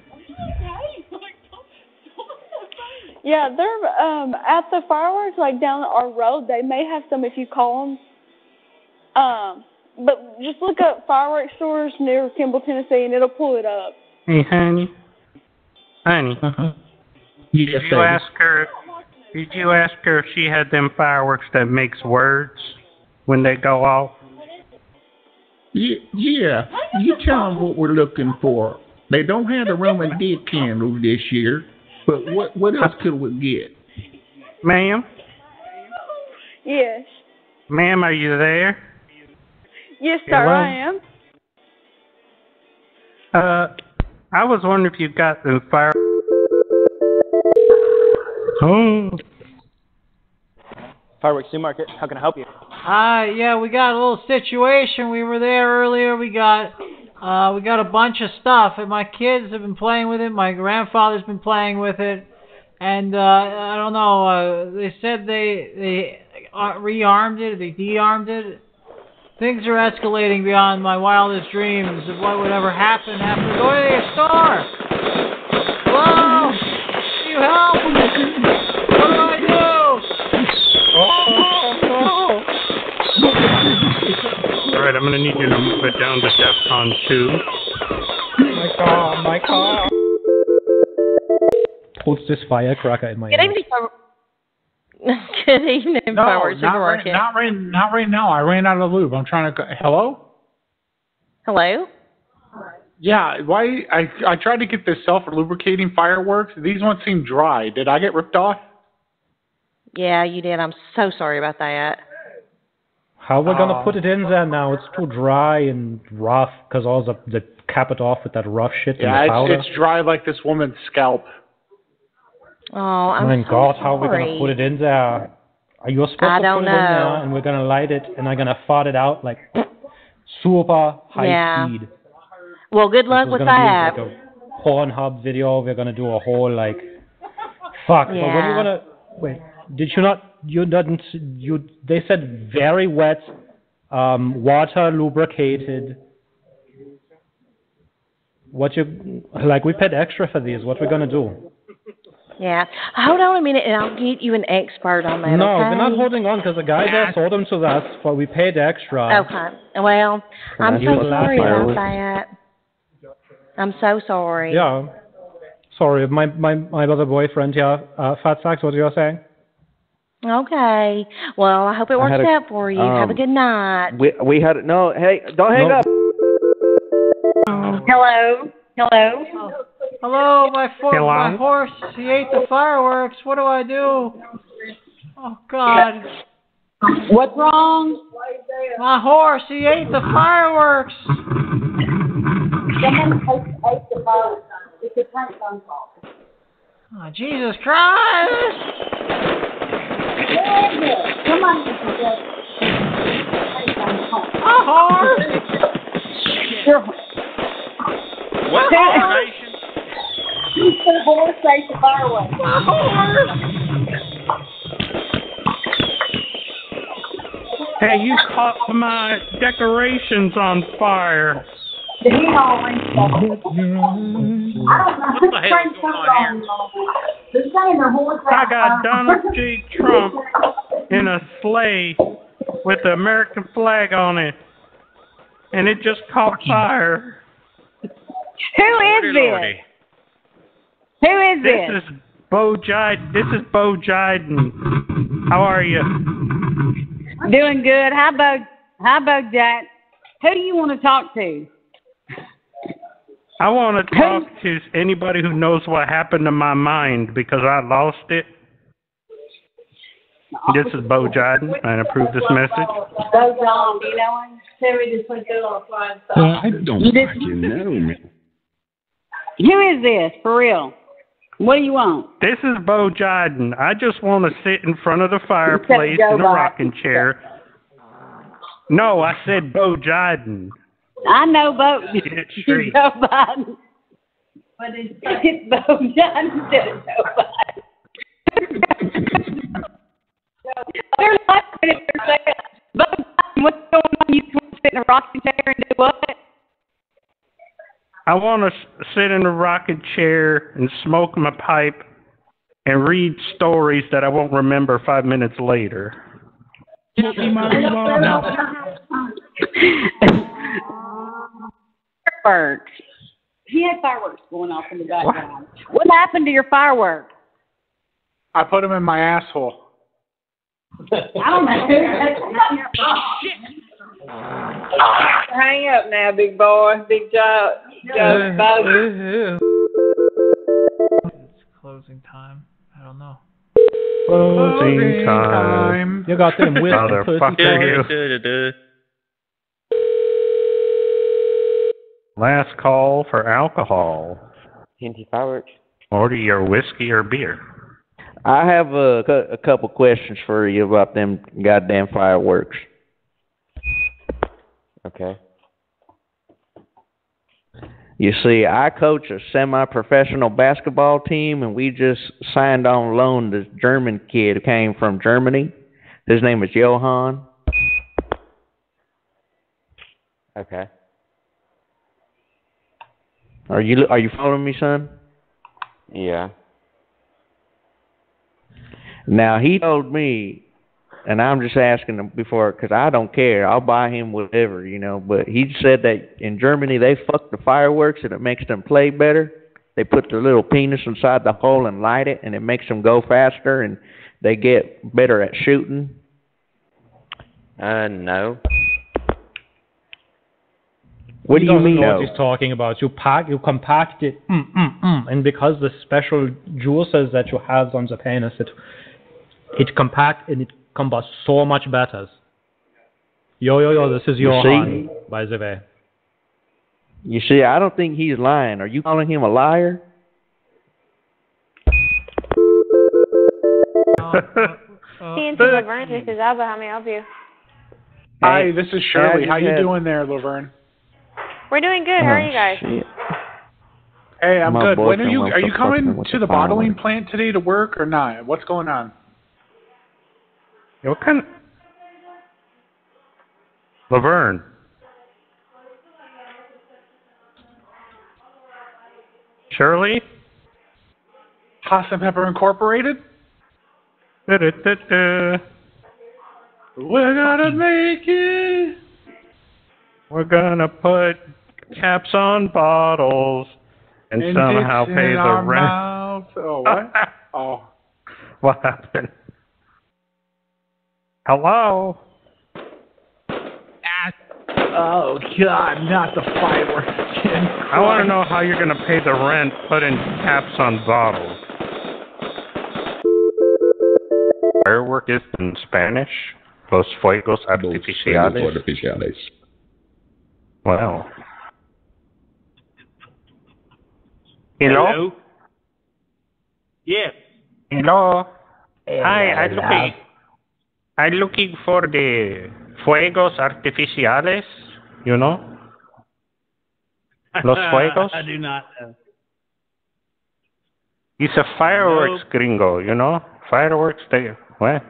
Speaker 19: Yeah, they're um at the fireworks like down our road. They may have some if you call them. Um, but just look up fireworks stores near Kimball, Tennessee, and it'll pull it up.
Speaker 14: Hey, honey. Honey.
Speaker 10: Uh-huh. Yes,
Speaker 14: Did you
Speaker 10: baby.
Speaker 14: ask her? Did you ask her if she had them fireworks that makes words when they go off?
Speaker 10: Yeah, yeah. You tell them what we're looking for. They don't have the Roman dead candles this year, but what what else could we get?
Speaker 14: Ma'am?
Speaker 19: Yes.
Speaker 14: Ma'am, are you there?
Speaker 19: Yes, sir,
Speaker 14: Hello?
Speaker 19: I am.
Speaker 14: Uh, I was wondering if you got the fire. Oh.
Speaker 25: Fireworks New Market, how can I help you?
Speaker 9: Uh, yeah, we got a little situation. We were there earlier. We got, uh, we got a bunch of stuff, and my kids have been playing with it. My grandfather's been playing with it, and uh, I don't know. Uh, they said they they rearmed it. They de-armed it. Things are escalating beyond my wildest dreams of what would ever happen after going to the store. Hello? You help? What do I do?
Speaker 14: All right, I'm gonna need you to move it down to DEFCON two.
Speaker 23: My car, my car. Puts this firecracker in my
Speaker 17: Good
Speaker 23: ear.
Speaker 17: evening, Good evening,
Speaker 22: No,
Speaker 17: Fireworks
Speaker 22: not right,
Speaker 17: Supermarket.
Speaker 22: not right, not right now. I ran out of the lube. I'm trying to. Go, hello?
Speaker 17: Hello?
Speaker 22: Yeah. Why? I I tried to get this self lubricating fireworks. These ones seem dry. Did I get ripped off?
Speaker 17: Yeah, you did. I'm so sorry about that.
Speaker 23: How we're gonna
Speaker 22: Oh.
Speaker 23: put it in um, there now? It's too dry and rough because all the the cap it off with that rough shit
Speaker 22: Yeah,
Speaker 23: and the powder.
Speaker 22: it's it's dry like this woman's scalp.
Speaker 17: Oh, I'm
Speaker 23: My
Speaker 17: so
Speaker 23: God, how are we gonna put it in there? Are you supposed
Speaker 17: I
Speaker 23: to
Speaker 17: don't
Speaker 23: put it in there
Speaker 17: know.
Speaker 23: and we're gonna light it and I'm gonna fart it out like super high
Speaker 17: Yeah.
Speaker 23: speed?
Speaker 17: Well, good luck
Speaker 23: This is
Speaker 17: with
Speaker 23: gonna
Speaker 17: that.
Speaker 23: Be like a Pornhub video. We're gonna do a whole like fuck. Yeah. But when you
Speaker 17: Yeah.
Speaker 23: wanna wait? Did you not? You didn't. You they said very wet, um, water lubricated. What you like? We paid extra for these. What we're gonna do?
Speaker 17: Yeah. Hold on a minute, and I'll get you an expert on that.
Speaker 23: no,
Speaker 17: okay?
Speaker 23: we're not holding on because the guy there sold them to us, but we paid extra.
Speaker 17: Okay. Well, I'm so
Speaker 23: use the last
Speaker 17: sorry about that. I'm so sorry.
Speaker 23: Yeah. Sorry, my my my other boyfriend here, uh, Fat Sacks. What you were saying?
Speaker 17: Okay. Well, I hope it works
Speaker 4: a-
Speaker 17: out for you. Have a
Speaker 4: um,
Speaker 17: good night.
Speaker 4: We we had no. Hey, don't hang
Speaker 23: No.
Speaker 4: up.
Speaker 26: Hello? Hello?
Speaker 9: Hello, my for-
Speaker 14: Hello?
Speaker 9: my horse. He ate the fireworks. What do I do? Oh God.
Speaker 26: What's wrong?
Speaker 9: My horse. He ate the fireworks.
Speaker 26: Someone ate the phone. It's a prank phone call.
Speaker 9: Oh, Jesus Christ.
Speaker 26: Come on,
Speaker 9: A horse.
Speaker 26: Your
Speaker 14: What
Speaker 26: organization? The horse ate the fireworks.
Speaker 9: My horse.
Speaker 14: Hey, you caught my decorations on fire.
Speaker 26: Did he always I don't know.
Speaker 14: What the hell is going on here?
Speaker 26: They're saying the horse
Speaker 14: I got Donald J. Trump in a sleigh with the American flag on it, and it just caught fire.
Speaker 26: Who is
Speaker 14: Lordy,
Speaker 26: this?
Speaker 14: lordy.
Speaker 26: Who is
Speaker 14: This
Speaker 26: this?
Speaker 14: is Bo Jiden. This is Bo Jiden. How are you?
Speaker 26: Doing good. Hi, Bo. Hi, Bo Jack. Who do you want to talk to?
Speaker 14: I want to talk to anybody who knows what happened to my mind because I lost it. This is Bo Jiden. I approve this message.
Speaker 26: Bo John. Do you know him? Terry just went through on Friday.
Speaker 16: Uh, I don't
Speaker 26: You did-
Speaker 16: fucking know, man.
Speaker 26: Who is this? For real? What do you want?
Speaker 14: This is Bo Jiden. I just want to sit in front of the fireplace in a rocking chair. No, I said Bo Jiden.
Speaker 26: I know Bo.
Speaker 14: Get it straight.
Speaker 26: Joe Biden. But it's, it's Bo John instead of Joe Biden. They're laughing if they're saying, Bo Biden, what's going on? You want to sit in a rocking chair and do what?
Speaker 14: I want to sit in a rocking chair and smoke my pipe and read stories that I won't remember five minutes later.
Speaker 26: Fireworks. He had fireworks going off in the background. What happened to your fireworks?
Speaker 22: I put them in my asshole.
Speaker 26: I don't know. That's not your problem.
Speaker 25: Hang up now, big boy. Big Joe. Joe
Speaker 9: It's closing time. I don't know.
Speaker 14: Closing time.
Speaker 23: You got them whiskey pussy
Speaker 14: Motherfucker, you. Last call for alcohol.
Speaker 4: Hinty fireworks.
Speaker 14: Order your whiskey or beer.
Speaker 4: I have a, a couple questions for you about them goddamn fireworks.
Speaker 27: Okay.
Speaker 4: You see, I coach a semi-professional basketball team, and we just signed on loan this German kid who came from Germany. His name is Johann.
Speaker 27: Okay.
Speaker 4: Are you are you following me, son?
Speaker 27: Yeah.
Speaker 4: Now he told me, and I'm just asking him before because I don't care. I'll buy him whatever, you know. But he said that in Germany they fuck the fireworks and it makes them play better. They put their little penis inside the hole and light it, and it makes them go faster, and they get better at shooting.
Speaker 27: Uh, no.
Speaker 4: What
Speaker 23: he
Speaker 4: do you mean,
Speaker 23: know
Speaker 4: no?
Speaker 23: what he's talking about. You pack, you compact it, mm, mm, mm, and because the special juices that you have on the penis, it it compact and it combusts so much better. Yo yo yo, this is
Speaker 4: You
Speaker 23: Johan, by the way.
Speaker 4: You see, I don't think he's lying. Are you calling him a liar?
Speaker 15: TNT Laverne, this is Alba. How may I help you?
Speaker 22: Hi, this is Shirley. How you doing there, Laverne?
Speaker 15: We're doing good. How are oh, you guys?
Speaker 22: Hey, I'm
Speaker 4: My
Speaker 22: good. When are you are you coming to
Speaker 4: the
Speaker 22: the bottling plant today to work or not? What's going on?
Speaker 14: Yeah, what kind? Laverne. Shirley.
Speaker 22: Hasenpfeffer Incorporated?
Speaker 14: Da-da-da-da.
Speaker 22: We're gonna make it.
Speaker 14: We're gonna put caps on bottles and,
Speaker 22: And
Speaker 14: somehow pay the rent.
Speaker 22: mouths. Oh, what? oh.
Speaker 14: What happened? Hello.
Speaker 22: Oh God, not the fireworks again.
Speaker 14: I want to know how you're gonna pay the rent putting caps on bottles. Firework is in Spanish. Los fuegos artificiales.
Speaker 16: artificiales.
Speaker 14: Wow. Hello.
Speaker 28: Yes.
Speaker 14: Hello. Hi, I'm eh, looking. Ah. I'm looking for the fuegos artificiales. You know. Los fuegos.
Speaker 28: I do not know.
Speaker 14: It's a fireworks gringo. You know. Fireworks. They what?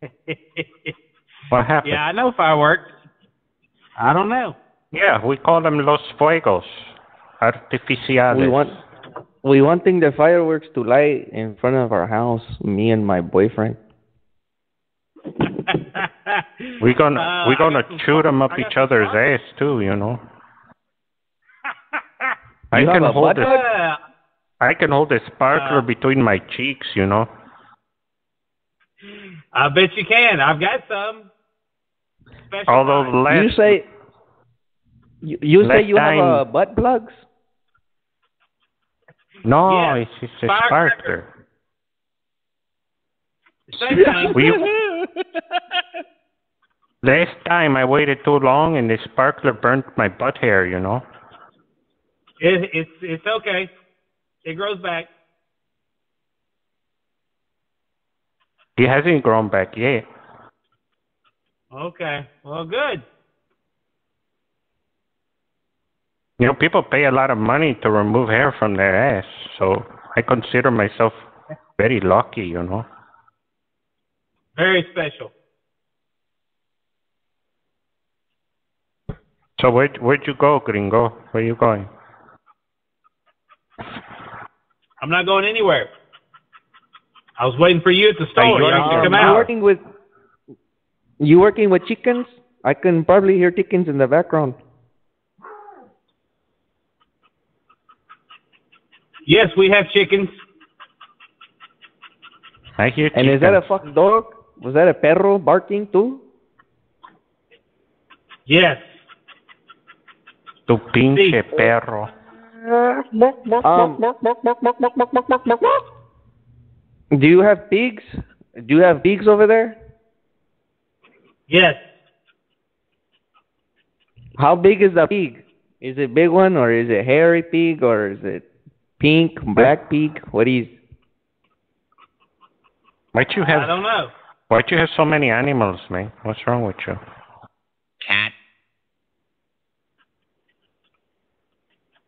Speaker 14: What happened?
Speaker 28: yeah, I know fireworks. I don't know.
Speaker 14: Yeah, we call them los fuegos artificiales.
Speaker 4: We want we wanting the fireworks to light in front of our house. Me and my boyfriend.
Speaker 14: We gonna
Speaker 28: Uh,
Speaker 14: we
Speaker 28: I
Speaker 14: gonna
Speaker 28: got
Speaker 14: shoot them up each
Speaker 28: some
Speaker 14: other's ass too. You know. I
Speaker 4: You have
Speaker 14: can hold
Speaker 4: butt
Speaker 14: a.
Speaker 28: Uh,
Speaker 14: I can hold a sparkler
Speaker 28: Uh,
Speaker 14: between my cheeks. You know.
Speaker 28: I bet you can. I've got some. Special
Speaker 14: Although
Speaker 28: kind.
Speaker 14: last
Speaker 4: you say you, you say
Speaker 14: last
Speaker 4: you have uh, butt plugs?
Speaker 14: No,
Speaker 28: Yes,
Speaker 14: it's just a sparkler.
Speaker 28: Same thing.
Speaker 14: Will you- Last time I waited too long and the sparkler burnt my butt hair. You know.
Speaker 28: It, it's it's okay. It grows back.
Speaker 14: He hasn't grown back yet.
Speaker 28: Okay. Well, good.
Speaker 14: You know, people pay a lot of money to remove hair from their ass, so I consider myself very lucky, you know.
Speaker 28: Very special.
Speaker 14: So where where'd you go, Gringo? Where are you going?
Speaker 28: I'm not going anywhere. I was waiting for you at the store.
Speaker 14: you
Speaker 28: You
Speaker 14: already
Speaker 28: have to
Speaker 14: are
Speaker 28: come
Speaker 4: you
Speaker 28: out.
Speaker 4: working with you working with chickens? I can probably hear chickens in the background.
Speaker 28: Yes, we have chickens.
Speaker 14: I hear
Speaker 4: And is that a
Speaker 14: chickens.
Speaker 4: fuck dog? Was that a perro barking too?
Speaker 28: Yes.
Speaker 14: Tu pinche perro.
Speaker 4: Um, do you have pigs? Do you have pigs over there?
Speaker 28: Yes.
Speaker 4: How big is the pig? Is it big one or is it hairy pig or is it pink, black pig? What is?
Speaker 14: Why'd you have
Speaker 28: I don't know.
Speaker 14: Why'd you have so many animals, man? What's wrong with you?
Speaker 29: Cat.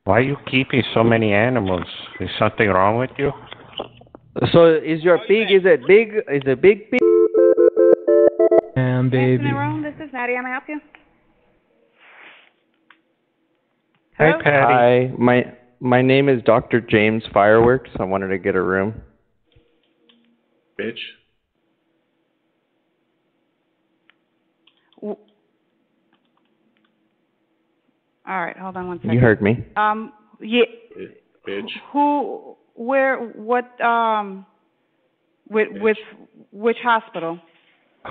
Speaker 14: Why are you keeping so many animals? Is something wrong with you?
Speaker 4: So is your pig? Is it big? Is it big pig?
Speaker 23: And baby.
Speaker 8: This is Maddie. How may I help you?
Speaker 14: Hi, Patty.
Speaker 4: Hi, my my name is Dr. James Fireworks. I wanted to get a room.
Speaker 22: Bitch.
Speaker 8: All right, hold on one second.
Speaker 4: You heard me.
Speaker 8: Um, yeah.
Speaker 22: Bitch.
Speaker 8: Who? Where? What? Um. With with which hospital?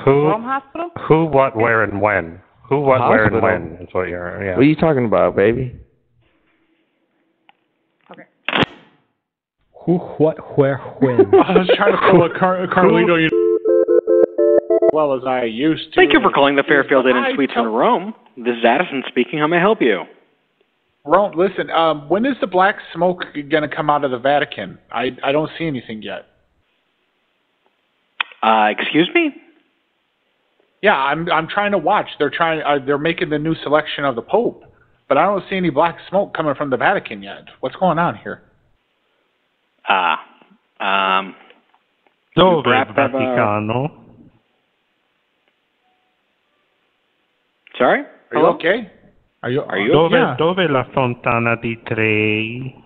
Speaker 14: Who?
Speaker 8: Rome Hospital.
Speaker 14: Who? What? Where? And when? Who? What? Where? And
Speaker 4: Hospital.
Speaker 14: when? Is what you're. Yeah.
Speaker 4: What are you talking about, baby?
Speaker 23: Who, what, where, when?
Speaker 22: I was trying to pull a Car- Carlito you as well as I used to.
Speaker 29: Thank you for calling the Fairfield Inn
Speaker 22: I
Speaker 29: and Suites in Rome. This is Addison speaking. How may I help you?
Speaker 22: Rome, listen, um, when is the black smoke going to come out of the Vatican? I, I don't see anything yet.
Speaker 29: Uh, excuse me?
Speaker 22: Yeah, I'm I'm trying to watch. They're trying. Uh, they're making the new selection of the Pope, but I don't see any black smoke coming from the Vatican yet. What's going on here?
Speaker 29: Ah, um,
Speaker 14: Dove
Speaker 29: perhaps
Speaker 14: Vaticano?
Speaker 29: Sorry?
Speaker 22: Are
Speaker 29: Hello?
Speaker 22: you okay? Are you?
Speaker 29: Are you
Speaker 14: Dove,
Speaker 22: Yeah.
Speaker 14: dove la fontana di Trevi?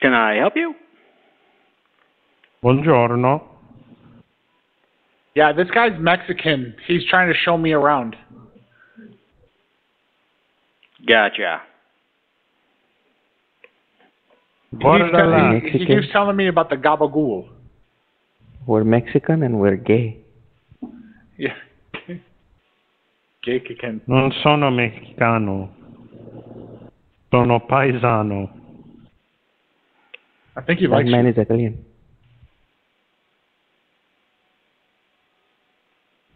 Speaker 29: Can I help you?
Speaker 14: Buongiorno.
Speaker 22: Yeah, this guy's Mexican. He's trying to show me around.
Speaker 29: Gotcha.
Speaker 22: He keeps,
Speaker 14: Guarda
Speaker 22: he, he keeps telling me about the gabagool.
Speaker 4: We're Mexican and we're gay.
Speaker 22: Yeah. Gay can.
Speaker 14: Non sono mexicano. Sono paisano.
Speaker 22: I think he
Speaker 4: That
Speaker 22: likes
Speaker 4: man
Speaker 22: you.
Speaker 4: is Italian.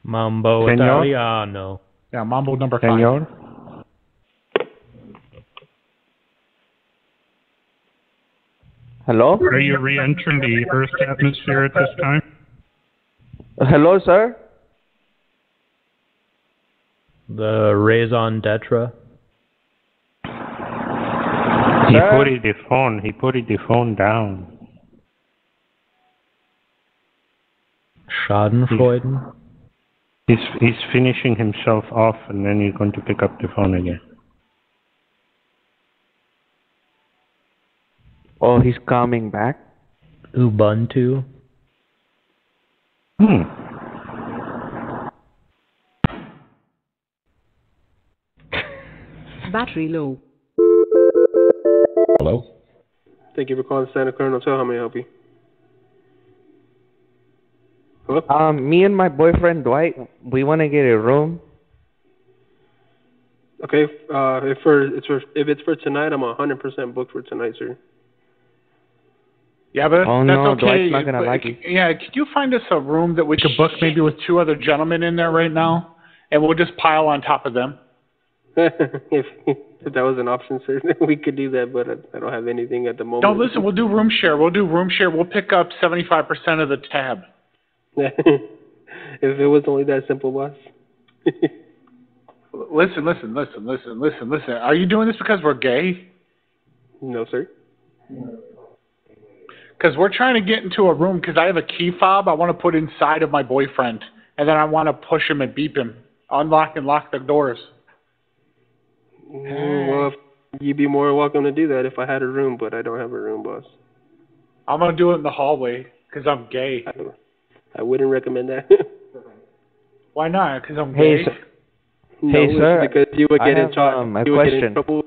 Speaker 23: Mambo
Speaker 14: Senor?
Speaker 23: Italiano.
Speaker 22: Yeah, Mambo number five.
Speaker 14: Senor?
Speaker 4: Hello?
Speaker 14: Are you re-entering the Earth's atmosphere at this time?
Speaker 4: Hello, sir?
Speaker 23: The raison d'etre.
Speaker 14: He
Speaker 4: Sir?
Speaker 14: put it the phone. He put it the phone down.
Speaker 23: Schadenfreude.
Speaker 14: He's he's finishing himself off, and then he's going to pick up the phone again.
Speaker 4: Oh, he's coming back?
Speaker 23: Ubuntu.
Speaker 14: Hmm.
Speaker 20: Battery low.
Speaker 2: Hello?
Speaker 30: Thank you for calling Santa Clara Hotel. How may I help you? Hello?
Speaker 4: Um, me and my boyfriend Dwight, we want to get a room.
Speaker 30: Okay, uh, if for it's for if it's for tonight, I'm a hundred percent booked for tonight, sir.
Speaker 22: Yeah, but
Speaker 4: Oh,
Speaker 22: that's
Speaker 4: no,
Speaker 22: okay.
Speaker 4: Dwight's not gonna
Speaker 22: But,
Speaker 4: like it.
Speaker 22: Yeah, could you find us a room that we could book maybe with two other gentlemen in there right now, and we'll just pile on top of them.
Speaker 30: if if that was an option, sir, we could do that, but I, I don't have anything at the moment.
Speaker 22: Don't listen. We'll do room share. We'll do room share. We'll pick up seventy-five percent of the tab.
Speaker 30: if it was only that simple, boss.
Speaker 22: Listen, listen, listen, listen, listen, listen. Are you doing this because we're gay?
Speaker 30: No, sir.
Speaker 22: Because we're trying to get into a room because I have a key fob I want to put inside of my boyfriend, and then I want to push him and beep him, unlock and lock the doors.
Speaker 30: Mm, well, if, you'd be more welcome to do that if I had a room, but I don't have a room, boss.
Speaker 22: I'm gonna do it in the hallway because I'm gay.
Speaker 30: I wouldn't recommend that.
Speaker 22: Why not? Because I'm
Speaker 4: Hey,
Speaker 22: gay.
Speaker 4: sir.
Speaker 30: no,
Speaker 4: Hey, sir,
Speaker 30: because you would
Speaker 4: I
Speaker 30: get in
Speaker 4: have,
Speaker 30: trouble.
Speaker 4: um, a
Speaker 30: you would get in
Speaker 4: question.
Speaker 30: trouble.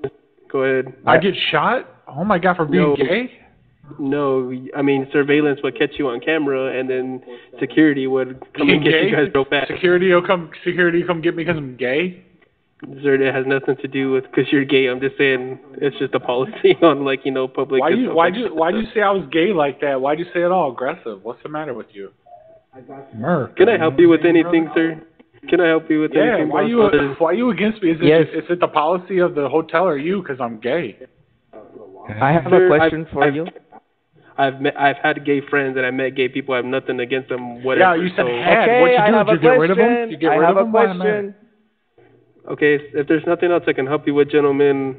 Speaker 30: Go ahead.
Speaker 22: I get shot. Oh my god, for being
Speaker 30: No.
Speaker 22: gay.
Speaker 30: No, I mean surveillance would catch you on camera, and then security would come and get you guys real fast.
Speaker 22: Security will come. Security come get me because I'm gay.
Speaker 30: Sir, it has nothing to do with because you're gay. I'm just saying it's just a policy on like you know public.
Speaker 22: Why you why
Speaker 30: section
Speaker 22: you why
Speaker 30: and
Speaker 22: you say I was gay like that? Why would you say it all aggressive? What's the matter with you?
Speaker 10: Merc.
Speaker 30: Can I help you with anything, sir? Can I help you with
Speaker 22: Yeah,
Speaker 30: anything?
Speaker 22: why
Speaker 30: boss?
Speaker 22: you
Speaker 30: Other than-
Speaker 22: why you against me? Is it
Speaker 4: Yes.
Speaker 22: is it the policy of the hotel or you? Because I'm gay.
Speaker 4: I have
Speaker 30: Sir,
Speaker 4: a question
Speaker 30: I've-
Speaker 4: for
Speaker 30: I've-
Speaker 4: you.
Speaker 30: I've met, I've had gay friends and I met gay people. I have nothing against them. Whatever.
Speaker 22: Yeah, you said
Speaker 30: so-
Speaker 22: had.
Speaker 4: Okay,
Speaker 22: What'd you
Speaker 4: I
Speaker 22: do?
Speaker 4: have
Speaker 22: Did
Speaker 4: a
Speaker 22: you get rid of him?
Speaker 4: question.
Speaker 22: Did you get
Speaker 4: I
Speaker 22: rid
Speaker 4: have
Speaker 22: of
Speaker 4: a
Speaker 22: him? Why am I-
Speaker 4: question.
Speaker 30: Okay, if there's nothing else I can help you with, gentlemen.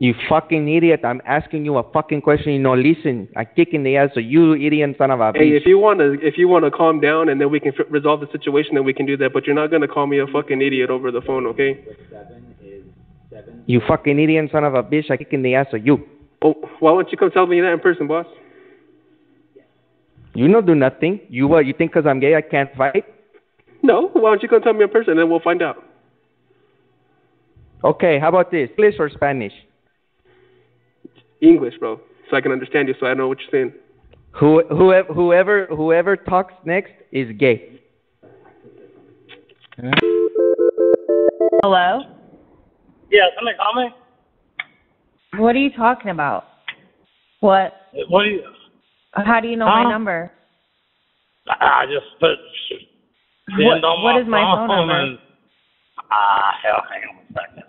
Speaker 4: You fucking idiot! I'm asking you a fucking question. You know, listen. I kick in the ass of you, idiot son of a bitch.
Speaker 30: Hey,
Speaker 4: bitch.
Speaker 30: if you want to, if you want to calm down and then we can f- resolve the situation, then we can do that. But you're not gonna call me a fucking idiot over the phone, okay?
Speaker 4: You fucking idiot son of a bitch! I kick in the ass of you.
Speaker 30: Oh, why don't you come tell me that in person, boss?
Speaker 4: You don't do nothing. You what? You think 'cause I'm gay I can't fight?
Speaker 30: No, why don't you come tell me in person, and then we'll find out.
Speaker 4: Okay, how about this? English or Spanish?
Speaker 30: English, bro, so I can understand you, so I know what you're saying.
Speaker 4: Who, whoever, whoever, whoever talks next is gay.
Speaker 26: Hello?
Speaker 28: Yeah, somebody call me.
Speaker 26: What are you talking about? What?
Speaker 28: What do you?
Speaker 26: How do you know
Speaker 28: Huh?
Speaker 26: my number?
Speaker 28: I just put.
Speaker 26: What- what is my phone number?
Speaker 28: And, ah, hell, hang on a second.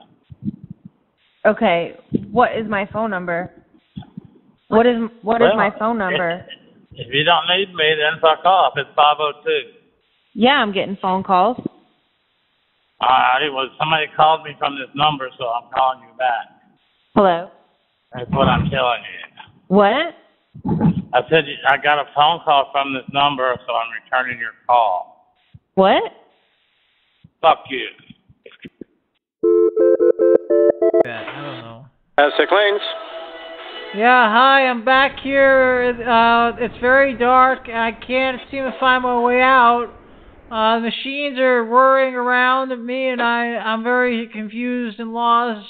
Speaker 26: Okay, what is my phone number? What is what is
Speaker 28: Well,
Speaker 26: my phone number?
Speaker 28: If you don't need me, then fuck off. It's five oh two.
Speaker 26: Yeah, I'm getting phone calls.
Speaker 28: Uh, it was somebody called me from this number, so I'm calling you back.
Speaker 26: Hello?
Speaker 28: That's what I'm telling you.
Speaker 26: What?
Speaker 28: I said I got a phone call from this number, so I'm returning your call.
Speaker 26: What?
Speaker 28: Fuck you.
Speaker 9: I don't know.
Speaker 31: Aztec Lanes.
Speaker 9: Yeah, hi, I'm back here. Uh, it's very dark. I can't seem to find my way out. Uh, the machines are whirring around at me, and I, I'm very confused and lost.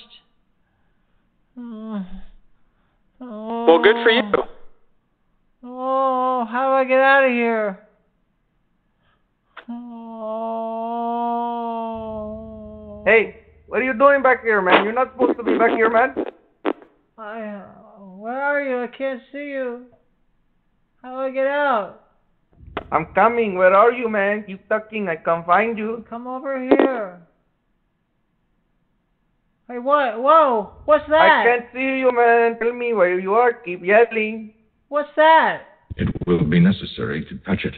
Speaker 9: Oh,
Speaker 31: Well, good for you.
Speaker 9: Oh, how do I get out of here? Oh.
Speaker 4: Hey, what are you doing back here, man? You're not supposed to be back here, man.
Speaker 9: I, where are you? I can't see you. How do I get out?
Speaker 4: I'm coming. Where are you, man? Keep talking. I can't find you.
Speaker 9: Come over here. Hey, what? Whoa! What's that?
Speaker 4: I can't see you, man. Tell me where you are. Keep yelling.
Speaker 9: What's that?
Speaker 16: It will be necessary to touch it.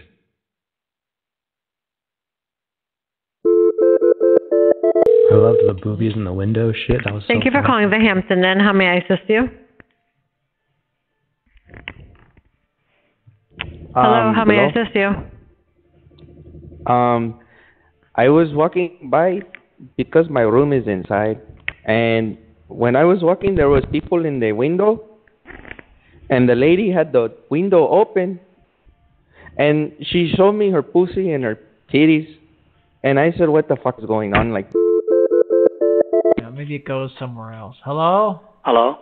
Speaker 23: I loved the boobies in the window shit. That was
Speaker 32: Thank
Speaker 23: so
Speaker 32: you for
Speaker 23: funny.
Speaker 32: calling the Hampton Inn. How may I assist you? Hello,
Speaker 4: Um,
Speaker 32: how may I assist you?
Speaker 4: Um, I was walking by because my room is inside, and when I was walking, there was people in the window, and the lady had the window open, and she showed me her pussy and her titties, and I said, "What the fuck is going on?" Like,
Speaker 9: Yeah, maybe it goes somewhere else. Hello?
Speaker 29: Hello?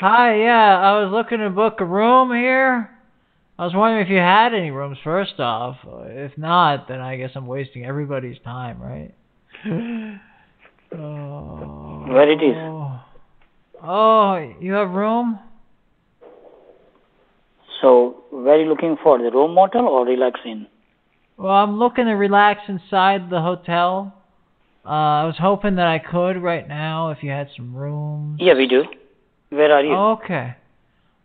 Speaker 9: Hi, yeah, I was looking to book a room here. I was wondering if you had any rooms, first off. If not, then I guess I'm wasting everybody's time, right? Oh.
Speaker 29: Where it is?
Speaker 9: Oh, you have room?
Speaker 29: So, where are you looking for? The room motel or relaxing?
Speaker 9: Well, I'm looking to relax inside the hotel. Uh, I was hoping that I could right now if you had some rooms.
Speaker 29: Yeah, we do. Where are you?
Speaker 9: Okay.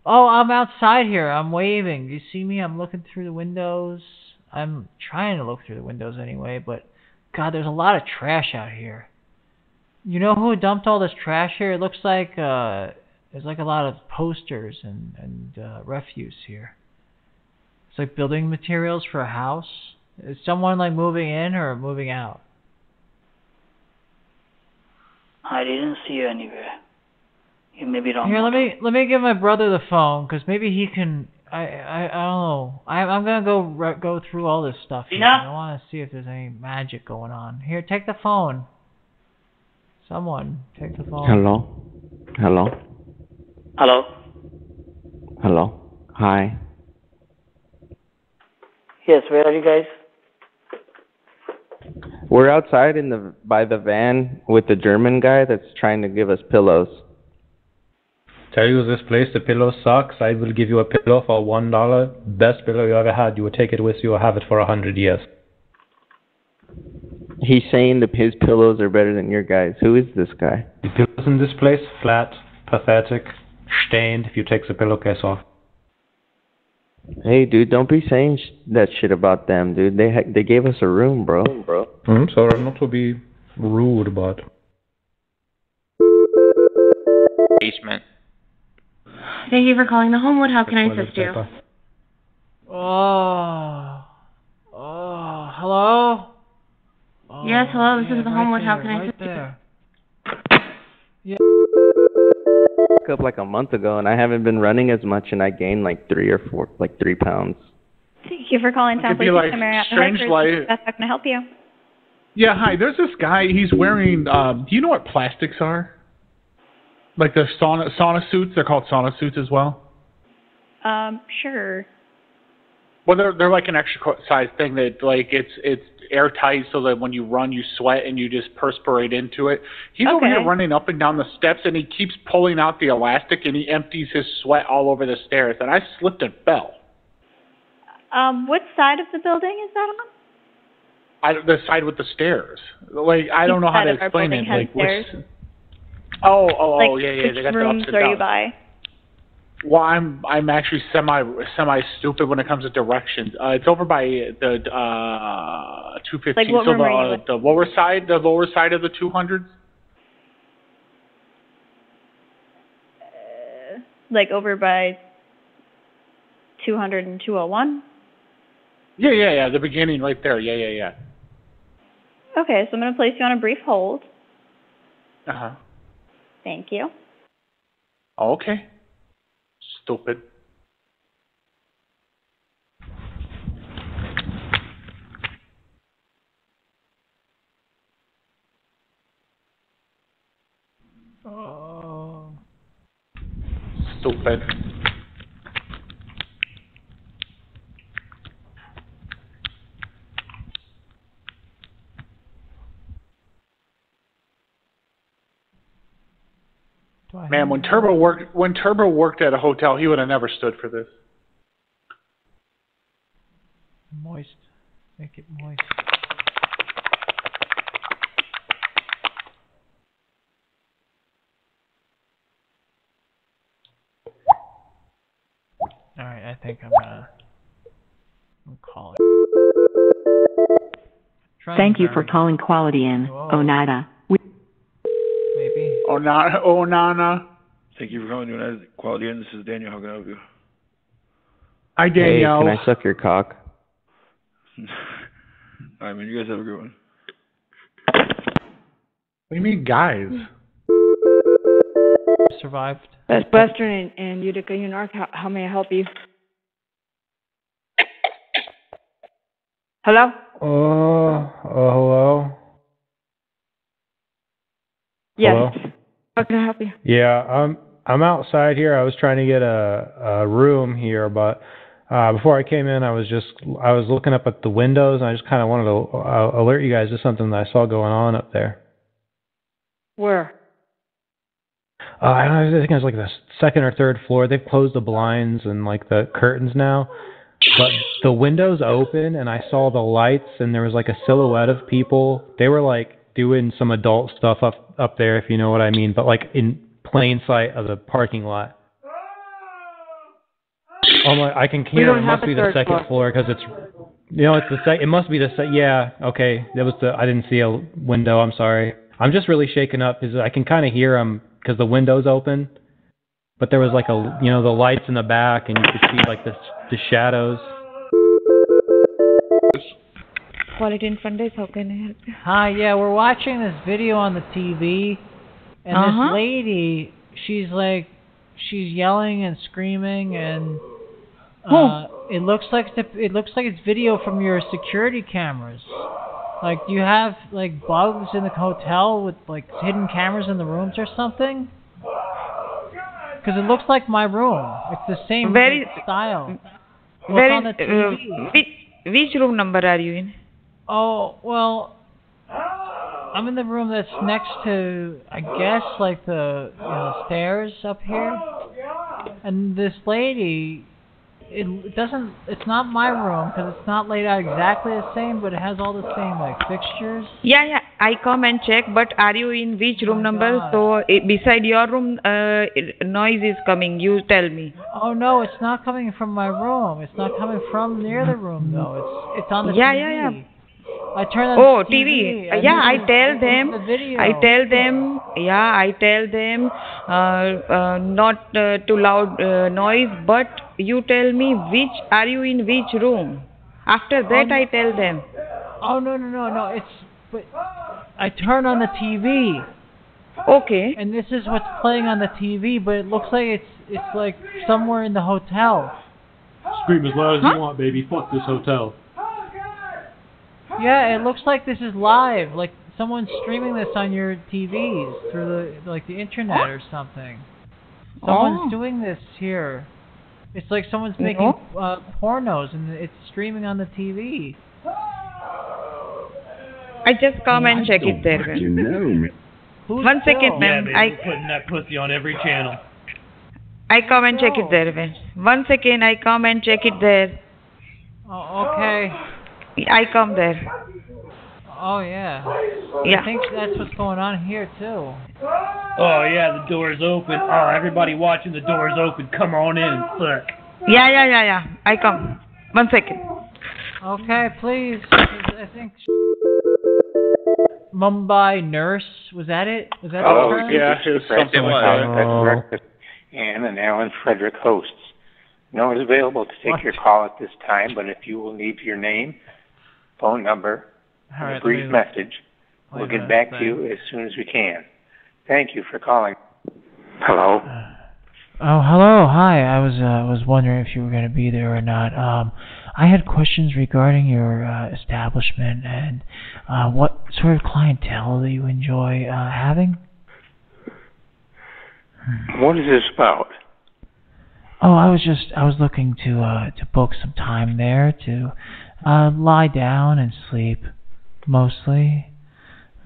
Speaker 9: Oh, I'm outside here. I'm waving. Do you see me? I'm looking through the windows. I'm trying to look through the windows anyway, but God, there's a lot of trash out here. You know who dumped all this trash here? It looks like uh there's like a lot of posters and and uh, refuse here. It's like building materials for a house. Is someone like moving in or moving out?
Speaker 29: I didn't see you anywhere. You may be wrong.
Speaker 9: Here, let me let me give my brother the phone because maybe he can. I I, I don't know. I I'm gonna go re- go through all this stuff. Here.
Speaker 29: Tina?
Speaker 9: I want to see if there's any magic going on. Here, take the phone. Someone take the phone.
Speaker 4: hello, hello. Hello?
Speaker 29: Hello.
Speaker 4: Hi.
Speaker 29: Yes, where are you guys?
Speaker 4: We're outside in the by the van with the German guy that's trying to give us pillows.
Speaker 23: Tell you this place, the pillow sucks. I will give you a pillow for one dollar. Best pillow you ever had. You will take it with you or have it for a hundred years.
Speaker 4: He's saying that his pillows are better than your guys. Who is this guy?
Speaker 23: The pillows in this place, flat, pathetic, stained if you take the pillowcase off.
Speaker 4: Hey, dude, don't be saying sh- that shit about them, dude. They ha- they gave us a room, bro. Bro.
Speaker 23: I'm sorry, not to be rude, but
Speaker 31: Basement.
Speaker 17: Thank you for calling the Homewood. How can I assist you?
Speaker 9: Oh. Oh. Hello? Oh,
Speaker 17: Yes, hello, this
Speaker 9: yeah,
Speaker 17: is the
Speaker 9: right
Speaker 17: Homewood. How
Speaker 9: there,
Speaker 17: can I
Speaker 9: right
Speaker 17: assist you?
Speaker 9: there.
Speaker 4: Woke up like a month ago, and I haven't been running as much, and I gained like three or four, like three pounds.
Speaker 26: Thank you for calling Town
Speaker 22: could be
Speaker 26: Police
Speaker 22: like
Speaker 26: System Marriott.
Speaker 22: strange
Speaker 26: Hi,
Speaker 22: light-
Speaker 26: Beth, How can I help you?
Speaker 22: Yeah, hi. There's this guy. He's wearing. Um, do you know what plastics are? Like the sauna sauna suits. They're called sauna suits as well.
Speaker 26: Um, sure.
Speaker 22: Well, they're they're like an extra size thing that like it's it's airtight so that when you run you sweat and you just perspirate into it. He's over here running up and down the steps and he keeps pulling out the elastic and he empties his sweat all over the stairs and I slipped and fell.
Speaker 26: Um, what side of the building is that on?
Speaker 22: I the side with the stairs. Like I don't know how to
Speaker 26: side of our
Speaker 22: explain it. Like which.
Speaker 26: stairs.
Speaker 22: Oh, oh,
Speaker 26: like,
Speaker 22: oh, yeah, yeah.
Speaker 26: which
Speaker 22: They got the
Speaker 26: rooms
Speaker 22: ups and
Speaker 26: are you by?
Speaker 22: Well, I'm I'm actually semi semi stupid when it comes to directions. Uh, it's over by the uh 215.
Speaker 26: Like,
Speaker 22: so the, uh, the lower side, the lower side of the 200s.
Speaker 26: Uh, like over by 200 and 201?
Speaker 22: Yeah, yeah, yeah. The beginning right there. Yeah, yeah, yeah.
Speaker 26: Okay, so I'm going to place you on a brief hold.
Speaker 22: Uh huh.
Speaker 26: Thank you.
Speaker 22: Okay. Stupid.
Speaker 9: Oh.
Speaker 22: Stupid.
Speaker 9: Do I
Speaker 22: Man, when Turbeaux worked when Turbeaux worked at a hotel, he would have never stood for this.
Speaker 9: Moist. Make it moist. Alright, I think I'm gonna I'm gonna call it.
Speaker 20: Thank you for calling Quality Inn, Oneida. We
Speaker 9: Maybe.
Speaker 22: Oh, na, oh, Nana.
Speaker 33: Thank you for calling United Quality Inn. This is Daniel. How can I help you?
Speaker 22: Hi,
Speaker 4: Daniel.
Speaker 22: Hey,
Speaker 4: can I suck your cock?
Speaker 33: All right, man. You guys have a good one.
Speaker 22: What do you mean, guys?
Speaker 9: Survived.
Speaker 34: Best Western and, and Utica Unark, how, how may I help you? Hello?
Speaker 23: Oh, uh, hello.
Speaker 34: Yes.
Speaker 23: Hello?
Speaker 34: How can I help you?
Speaker 23: Yeah, I'm I'm outside here. I was trying to get a a room here, but uh before I came in, I was just I was looking up at the windows, and I just kind of wanted to uh, alert you guys to something that I saw going on up there.
Speaker 34: Where?
Speaker 23: Uh, I don't know. I think it was like the second or third floor. They've closed the blinds and like the curtains now, but the windows open, and I saw the lights, and there was like a silhouette of people. They were like doing some adult stuff up up there, if you know what I mean, but like in plain sight of the parking lot. Oh my! I can
Speaker 34: We
Speaker 23: hear. It must be the second floor because it's. You know, it's the sec. It must be the sec. Yeah. Okay. That was the. I didn't see a window. I'm sorry. I'm just really shaken up because I can kind of hear them because the window's open, but there was like a you know the lights in the back and you could see like the the shadows.
Speaker 34: Quality Inn Front Desk, how can I help you?
Speaker 9: Hi, yeah, we're watching this video on the TV, and
Speaker 34: Uh-huh.
Speaker 9: this lady, she's like, she's yelling and screaming, and uh, it looks like the, it looks like it's video from your security cameras. Like, do you have like bugs in the hotel with like hidden cameras in the rooms or something? Because it looks like my room. It's the same
Speaker 35: is-
Speaker 9: style.
Speaker 35: Where
Speaker 9: on the
Speaker 35: uh, which, which room number are you in?
Speaker 9: Oh, well, I'm in the room that's next to, I guess, like the you know, stairs up here. And this lady, it, it doesn't, it's not my room because it's not laid out exactly the same, but it has all the same, like, fixtures.
Speaker 35: Yeah, yeah, I come and check, but are you in which room number?
Speaker 9: God.
Speaker 35: So, eh, beside your room, uh, noise is coming, you tell me.
Speaker 9: Oh no, it's not coming from my room. It's not coming from near the room though. It's it's on the
Speaker 35: Yeah,
Speaker 9: TV.
Speaker 35: yeah, yeah.
Speaker 9: I turn on
Speaker 35: Oh,
Speaker 9: the
Speaker 35: TV.
Speaker 9: TV.
Speaker 35: Uh, yeah, I tell them.
Speaker 9: The video.
Speaker 35: I tell them. Yeah, I tell them. Uh, uh, not uh, too loud uh, noise, but you tell me which are you in which room. After that, I tell them.
Speaker 9: Oh no no no no! It's but I turn on the TV.
Speaker 35: Okay.
Speaker 9: And this is what's playing on the TV, but it looks like it's it's like somewhere in the hotel.
Speaker 23: Scream as loud as
Speaker 9: Huh?
Speaker 23: you want, baby. Fuck this hotel.
Speaker 9: Yeah, it looks like this is live. Like someone's streaming this on your TVs through the like the internet or something. Someone's
Speaker 35: Oh.
Speaker 9: doing this here. It's like someone's making uh, pornos and it's streaming on the TV.
Speaker 35: I just come and check it there.
Speaker 16: know.
Speaker 35: One second, ma'am. I
Speaker 23: putting that pussy on every channel.
Speaker 35: I come and check it there. ma'am. One second, I come and check it there.
Speaker 9: Oh, okay.
Speaker 35: I come there.
Speaker 9: Oh yeah.
Speaker 35: Yeah.
Speaker 9: I think that's what's going on here too.
Speaker 23: Oh yeah, the door's open. Oh, everybody watching, the door's open. Come on in and fuck.
Speaker 35: Yeah, yeah, yeah, yeah. I come. One second.
Speaker 9: Okay, please. I think Mumbai nurse was that it? Was that
Speaker 36: Oh,
Speaker 9: the term?
Speaker 36: yeah, it was something like that.
Speaker 9: Oh.
Speaker 36: That's breakfast. Ann and Alan Frederick hosts. No one is available to take
Speaker 9: What?
Speaker 36: your call at this time, but if you will leave your name, phone number,
Speaker 9: All
Speaker 36: and
Speaker 9: right,
Speaker 36: a brief message,
Speaker 9: wait
Speaker 36: we'll get back to you as soon as we can. Thank you for calling. Hello?
Speaker 9: Oh, hello. Hi. I was uh, was wondering if you were going to be there or not. Um, I had questions regarding your uh, establishment and uh, what sort of clientele do you enjoy uh, having?
Speaker 36: What is this about?
Speaker 9: Oh, I was just I was looking to uh to book some time there to uh lie down and sleep mostly.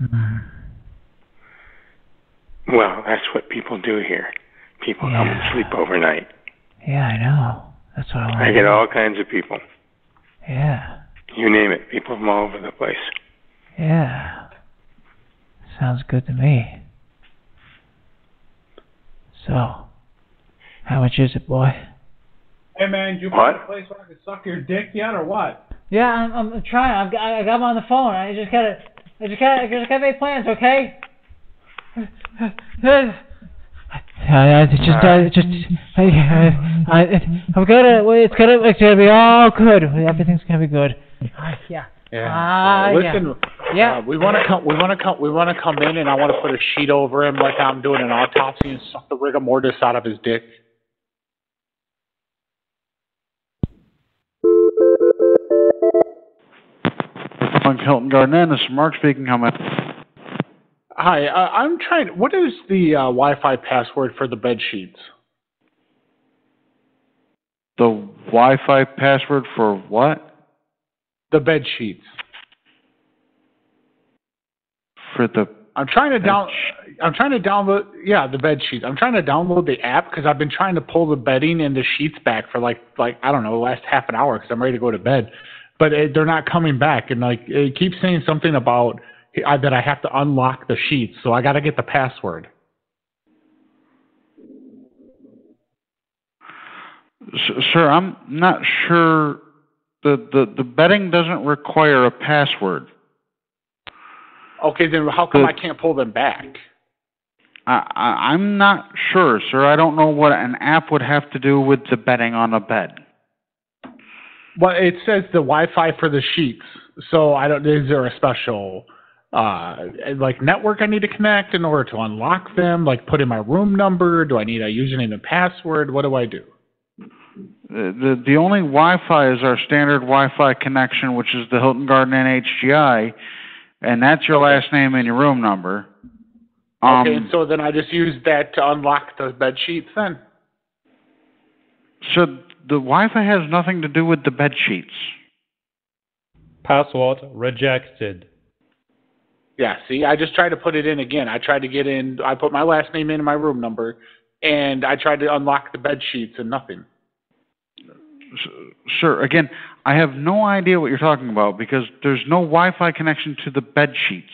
Speaker 9: Mm.
Speaker 36: Well, that's what people do here. People come and sleep overnight.
Speaker 9: Yeah, I know. That's what I want.
Speaker 36: I get all kinds of people.
Speaker 9: Yeah.
Speaker 36: You name it. People from all over the place.
Speaker 9: Yeah. Sounds good to me. So, how much is it, boy?
Speaker 23: Hey man, you
Speaker 36: What?
Speaker 23: a place where I can suck your dick yet, or what?
Speaker 9: Yeah, I'm, I'm trying. I've got, I got him on the phone. I just gotta, I just gotta, I just gotta make plans, okay? I, I just, I just, I, I, I, I'm gonna, well, it's gonna, it's gonna be all good. Everything's gonna be good. Ah, yeah.
Speaker 22: Yeah.
Speaker 9: Ah,
Speaker 22: Uh,
Speaker 9: yeah.
Speaker 22: listen,
Speaker 9: Yeah.
Speaker 22: uh, we want to come. We want to come. We want to come in, and I want to put a sheet over him like I'm doing an autopsy and suck the rigor mortis out of his dick.
Speaker 37: On Hilton Garden Inn, this is Mark speaking. How may
Speaker 22: Hi, uh, I'm trying. What is the uh, Wi-Fi password for the bed sheets?
Speaker 37: the Wi-Fi password for what?
Speaker 22: The bed sheets.
Speaker 37: For the
Speaker 22: I'm trying to down. I'm trying to download. Yeah, the bed sheets. I'm trying to download the app because I've been trying to pull the bedding and the sheets back for like like I don't know the last half an hour because I'm ready to go to bed, but it, they're not coming back and like it keeps saying something about uh, that I have to unlock the sheets. So I got to get the password.
Speaker 37: Sir, I'm not sure. The, the the betting doesn't require a password.
Speaker 22: Okay, then how come
Speaker 37: The-
Speaker 22: I can't pull them back?
Speaker 37: I, I I'm not sure, sir. I don't know what an app would have to do with the betting on a bed.
Speaker 22: Well, it says the Wi-Fi for the sheets. So I don't. Is there a special uh like network I need to connect in order to unlock them? Like put in my room number? Do I need a username and password? What do I do?
Speaker 37: The the, the only Wi-Fi is our standard Wi-Fi connection, which is the Hilton Garden Inn HGI, and that's your last name and your room number. Um,
Speaker 22: okay, so then I just use that to unlock the bed sheets then?
Speaker 37: So the Wi-Fi has nothing to do with the bed sheets.
Speaker 23: Password rejected.
Speaker 22: Yeah, see, I just tried to put it in again. I tried to get in. I put my last name in and my room number, and I tried to unlock the bed sheets and nothing.
Speaker 37: Sir, again, I have no idea what you're talking about because there's no Wi-Fi connection to the bed sheets.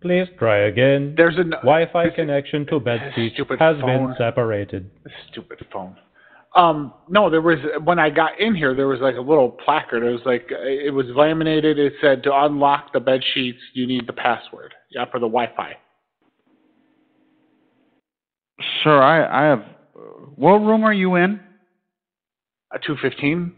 Speaker 23: Please try again.
Speaker 22: There's a
Speaker 23: Wi-Fi connection to bed sheets
Speaker 22: stupid
Speaker 23: has been separated.
Speaker 22: Stupid phone. Um, no, there was when I got in here, there was like a little placard. It was like it was laminated. It said to unlock the bed sheets, you need the password. Yeah, for the Wi-Fi.
Speaker 37: Sir, I, I have. What room are you in?
Speaker 22: A two fifteen.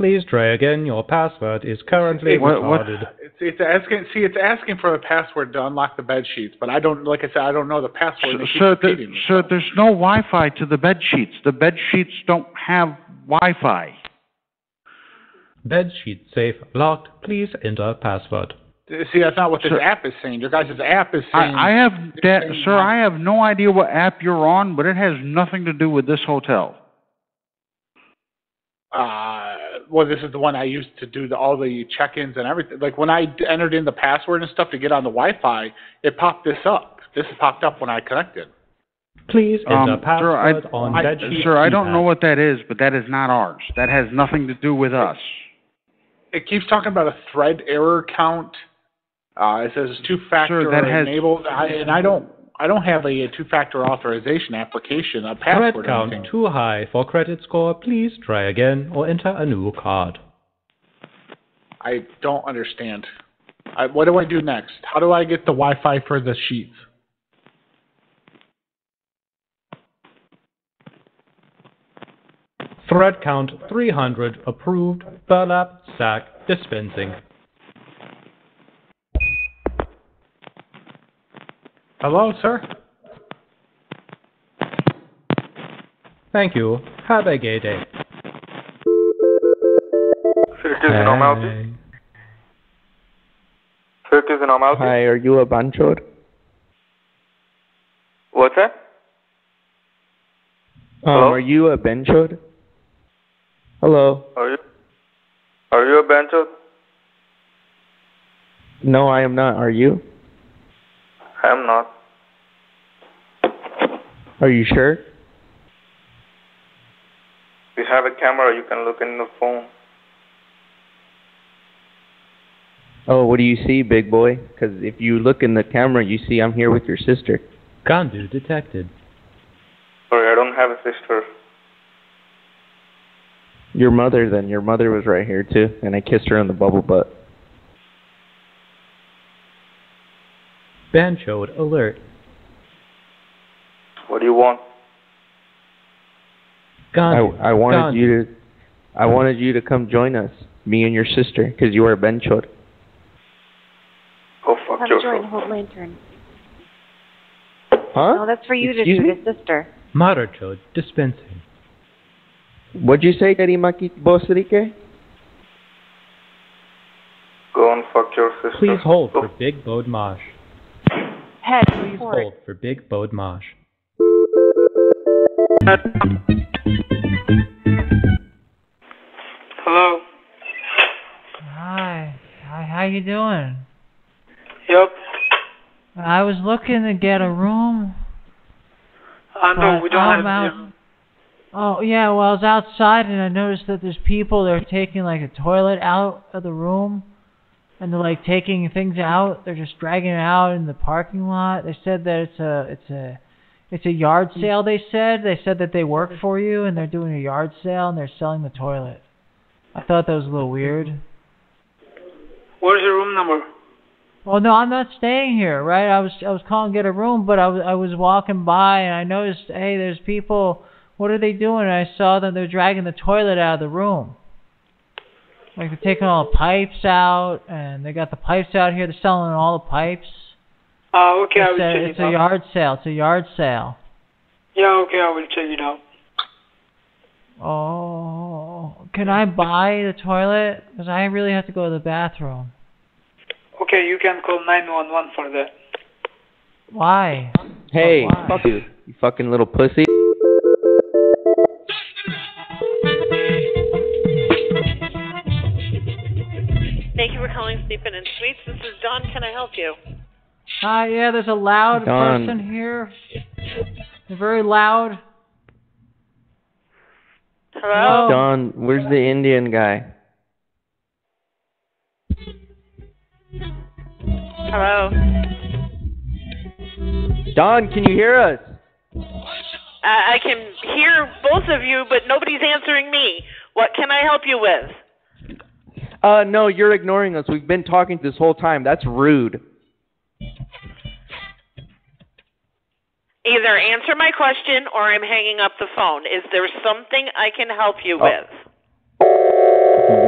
Speaker 23: Please try again. Your password is currently
Speaker 22: What- what-
Speaker 23: recorded.
Speaker 22: It's, it's asking. See, it's asking for a password to unlock the bed sheets, but I don't. Like I said, I don't know the password. and it
Speaker 37: Sir, the,
Speaker 22: repeating.
Speaker 37: sir, there's no Wi-Fi to the bed sheets. The bed sheets don't have Wi-Fi.
Speaker 23: Bed sheet safe locked. Please enter password.
Speaker 22: See, that's not what this
Speaker 37: Sir-
Speaker 22: app is saying. Your guys' app is saying.
Speaker 37: I, I have, that, sir. I have no idea what app you're on, but it has nothing to do with this hotel.
Speaker 22: uh, well, this is the one I used to do the, all the check-ins and everything. Like when I entered in the password and stuff to get on the Wi-Fi, it popped this up. This popped up when I connected.
Speaker 23: Please enter
Speaker 37: Um, sir, I,
Speaker 23: password on
Speaker 37: I-
Speaker 23: bed sheet
Speaker 37: sir, I don't know what that is, but that is not ours. That has nothing to do with us.
Speaker 22: It keeps talking about a thread error count. Uh, it says two-factor
Speaker 37: Sir, that has-
Speaker 22: enabled, I, and I don't. I don't have a, two-factor authorization application, a password. or
Speaker 23: count
Speaker 22: anything.
Speaker 23: too high for credit score. Please try again or enter a new card.
Speaker 22: I don't understand. I, what do I do next? How do I get the Wi-Fi for the sheets?
Speaker 23: Thread count 300 approved. Burlap sack dispensing.
Speaker 22: Hello, sir.
Speaker 23: Thank you. Have a gay day.
Speaker 38: Circus normality. Circus normality.
Speaker 4: Hi, are you a banchor?
Speaker 38: What's that?
Speaker 4: Um,
Speaker 38: Hello?
Speaker 4: are you a benchor? Hello.
Speaker 38: Are you? Are you a banjo?
Speaker 4: No, I am not. Are you?
Speaker 38: I'm not.
Speaker 4: Are you sure?
Speaker 38: We have a camera. You can look in the phone.
Speaker 4: Oh, what do you see, big boy? Because if you look in the camera, you see I'm here with your sister.
Speaker 23: Gandu detected.
Speaker 38: Sorry, I don't have a sister.
Speaker 4: Your mother, then. Your mother was right here, too. And I kissed her on the bubble butt.
Speaker 23: Banchoed alert.
Speaker 38: What do you want?
Speaker 4: I, I wanted
Speaker 23: Gandu.
Speaker 4: you to... I wanted you to come join us, me and your sister, because you are a benchor.
Speaker 38: Go oh, fuck
Speaker 17: Have
Speaker 38: yourself.
Speaker 17: join hold lantern.
Speaker 4: Huh?
Speaker 17: No, that's for you
Speaker 4: Excuse
Speaker 17: to
Speaker 4: me?
Speaker 17: shoot his sister.
Speaker 23: Marachod dispensing.
Speaker 4: What'd you say, Karimaki Bosrike?
Speaker 38: Go and fuck your sister.
Speaker 23: Please hold oh. for Big Bode Mosh.
Speaker 17: Head
Speaker 23: Please
Speaker 17: report.
Speaker 23: hold for Big Bode Mosh.
Speaker 39: Hello.
Speaker 9: Hi. Hi, how you doing?
Speaker 39: Yep.
Speaker 9: I was looking to get a room.
Speaker 39: Uh, I know we don't
Speaker 9: I'm
Speaker 39: have.
Speaker 9: out- Oh yeah, well I was outside and I noticed that there's people that are taking like a toilet out of the room, and they're like taking things out. They're just dragging it out in the parking lot. They said that it's a it's a it's a yard hmm. sale. They said they said that they work for you and they're doing a yard sale and they're selling the toilet. I thought that was a little weird.
Speaker 39: Where's your room number?
Speaker 9: Well, no, I'm not staying here, right? I was I was calling to get a room, but I was I was walking by and I noticed, hey, there's people. What are they doing? And I saw that they're dragging the toilet out of the room. Like they're taking all the pipes out, and they got the pipes out here. They're selling all the pipes.
Speaker 39: Uh, okay, I
Speaker 9: it's
Speaker 39: will
Speaker 9: a,
Speaker 39: check
Speaker 9: it's
Speaker 39: it
Speaker 9: a
Speaker 39: out.
Speaker 9: yard sale. It's a yard sale.
Speaker 39: Yeah, okay, I will check it out.
Speaker 9: Oh, can I buy the toilet? Because I really have to go to the bathroom.
Speaker 39: Okay, you can call 911 for that.
Speaker 9: Why?
Speaker 4: Hey,
Speaker 9: Why?
Speaker 4: fuck you, you fucking little pussy.
Speaker 40: Sleeping in Suites. This is Dawn. Can I help you?
Speaker 9: Hi, yeah, there's a loud
Speaker 4: Dawn.
Speaker 9: person here. They're very loud.
Speaker 40: Hello?
Speaker 4: Don, where's the Indian guy?
Speaker 40: Hello?
Speaker 4: Don, can you hear us?
Speaker 40: I I can hear both of you, but nobody's answering me. What can I help you with?
Speaker 4: Uh, no, you're ignoring us. We've been talking this whole time. That's rude.
Speaker 40: Either answer my question or I'm hanging up the phone. Is there something I can help you
Speaker 4: Oh.
Speaker 40: with?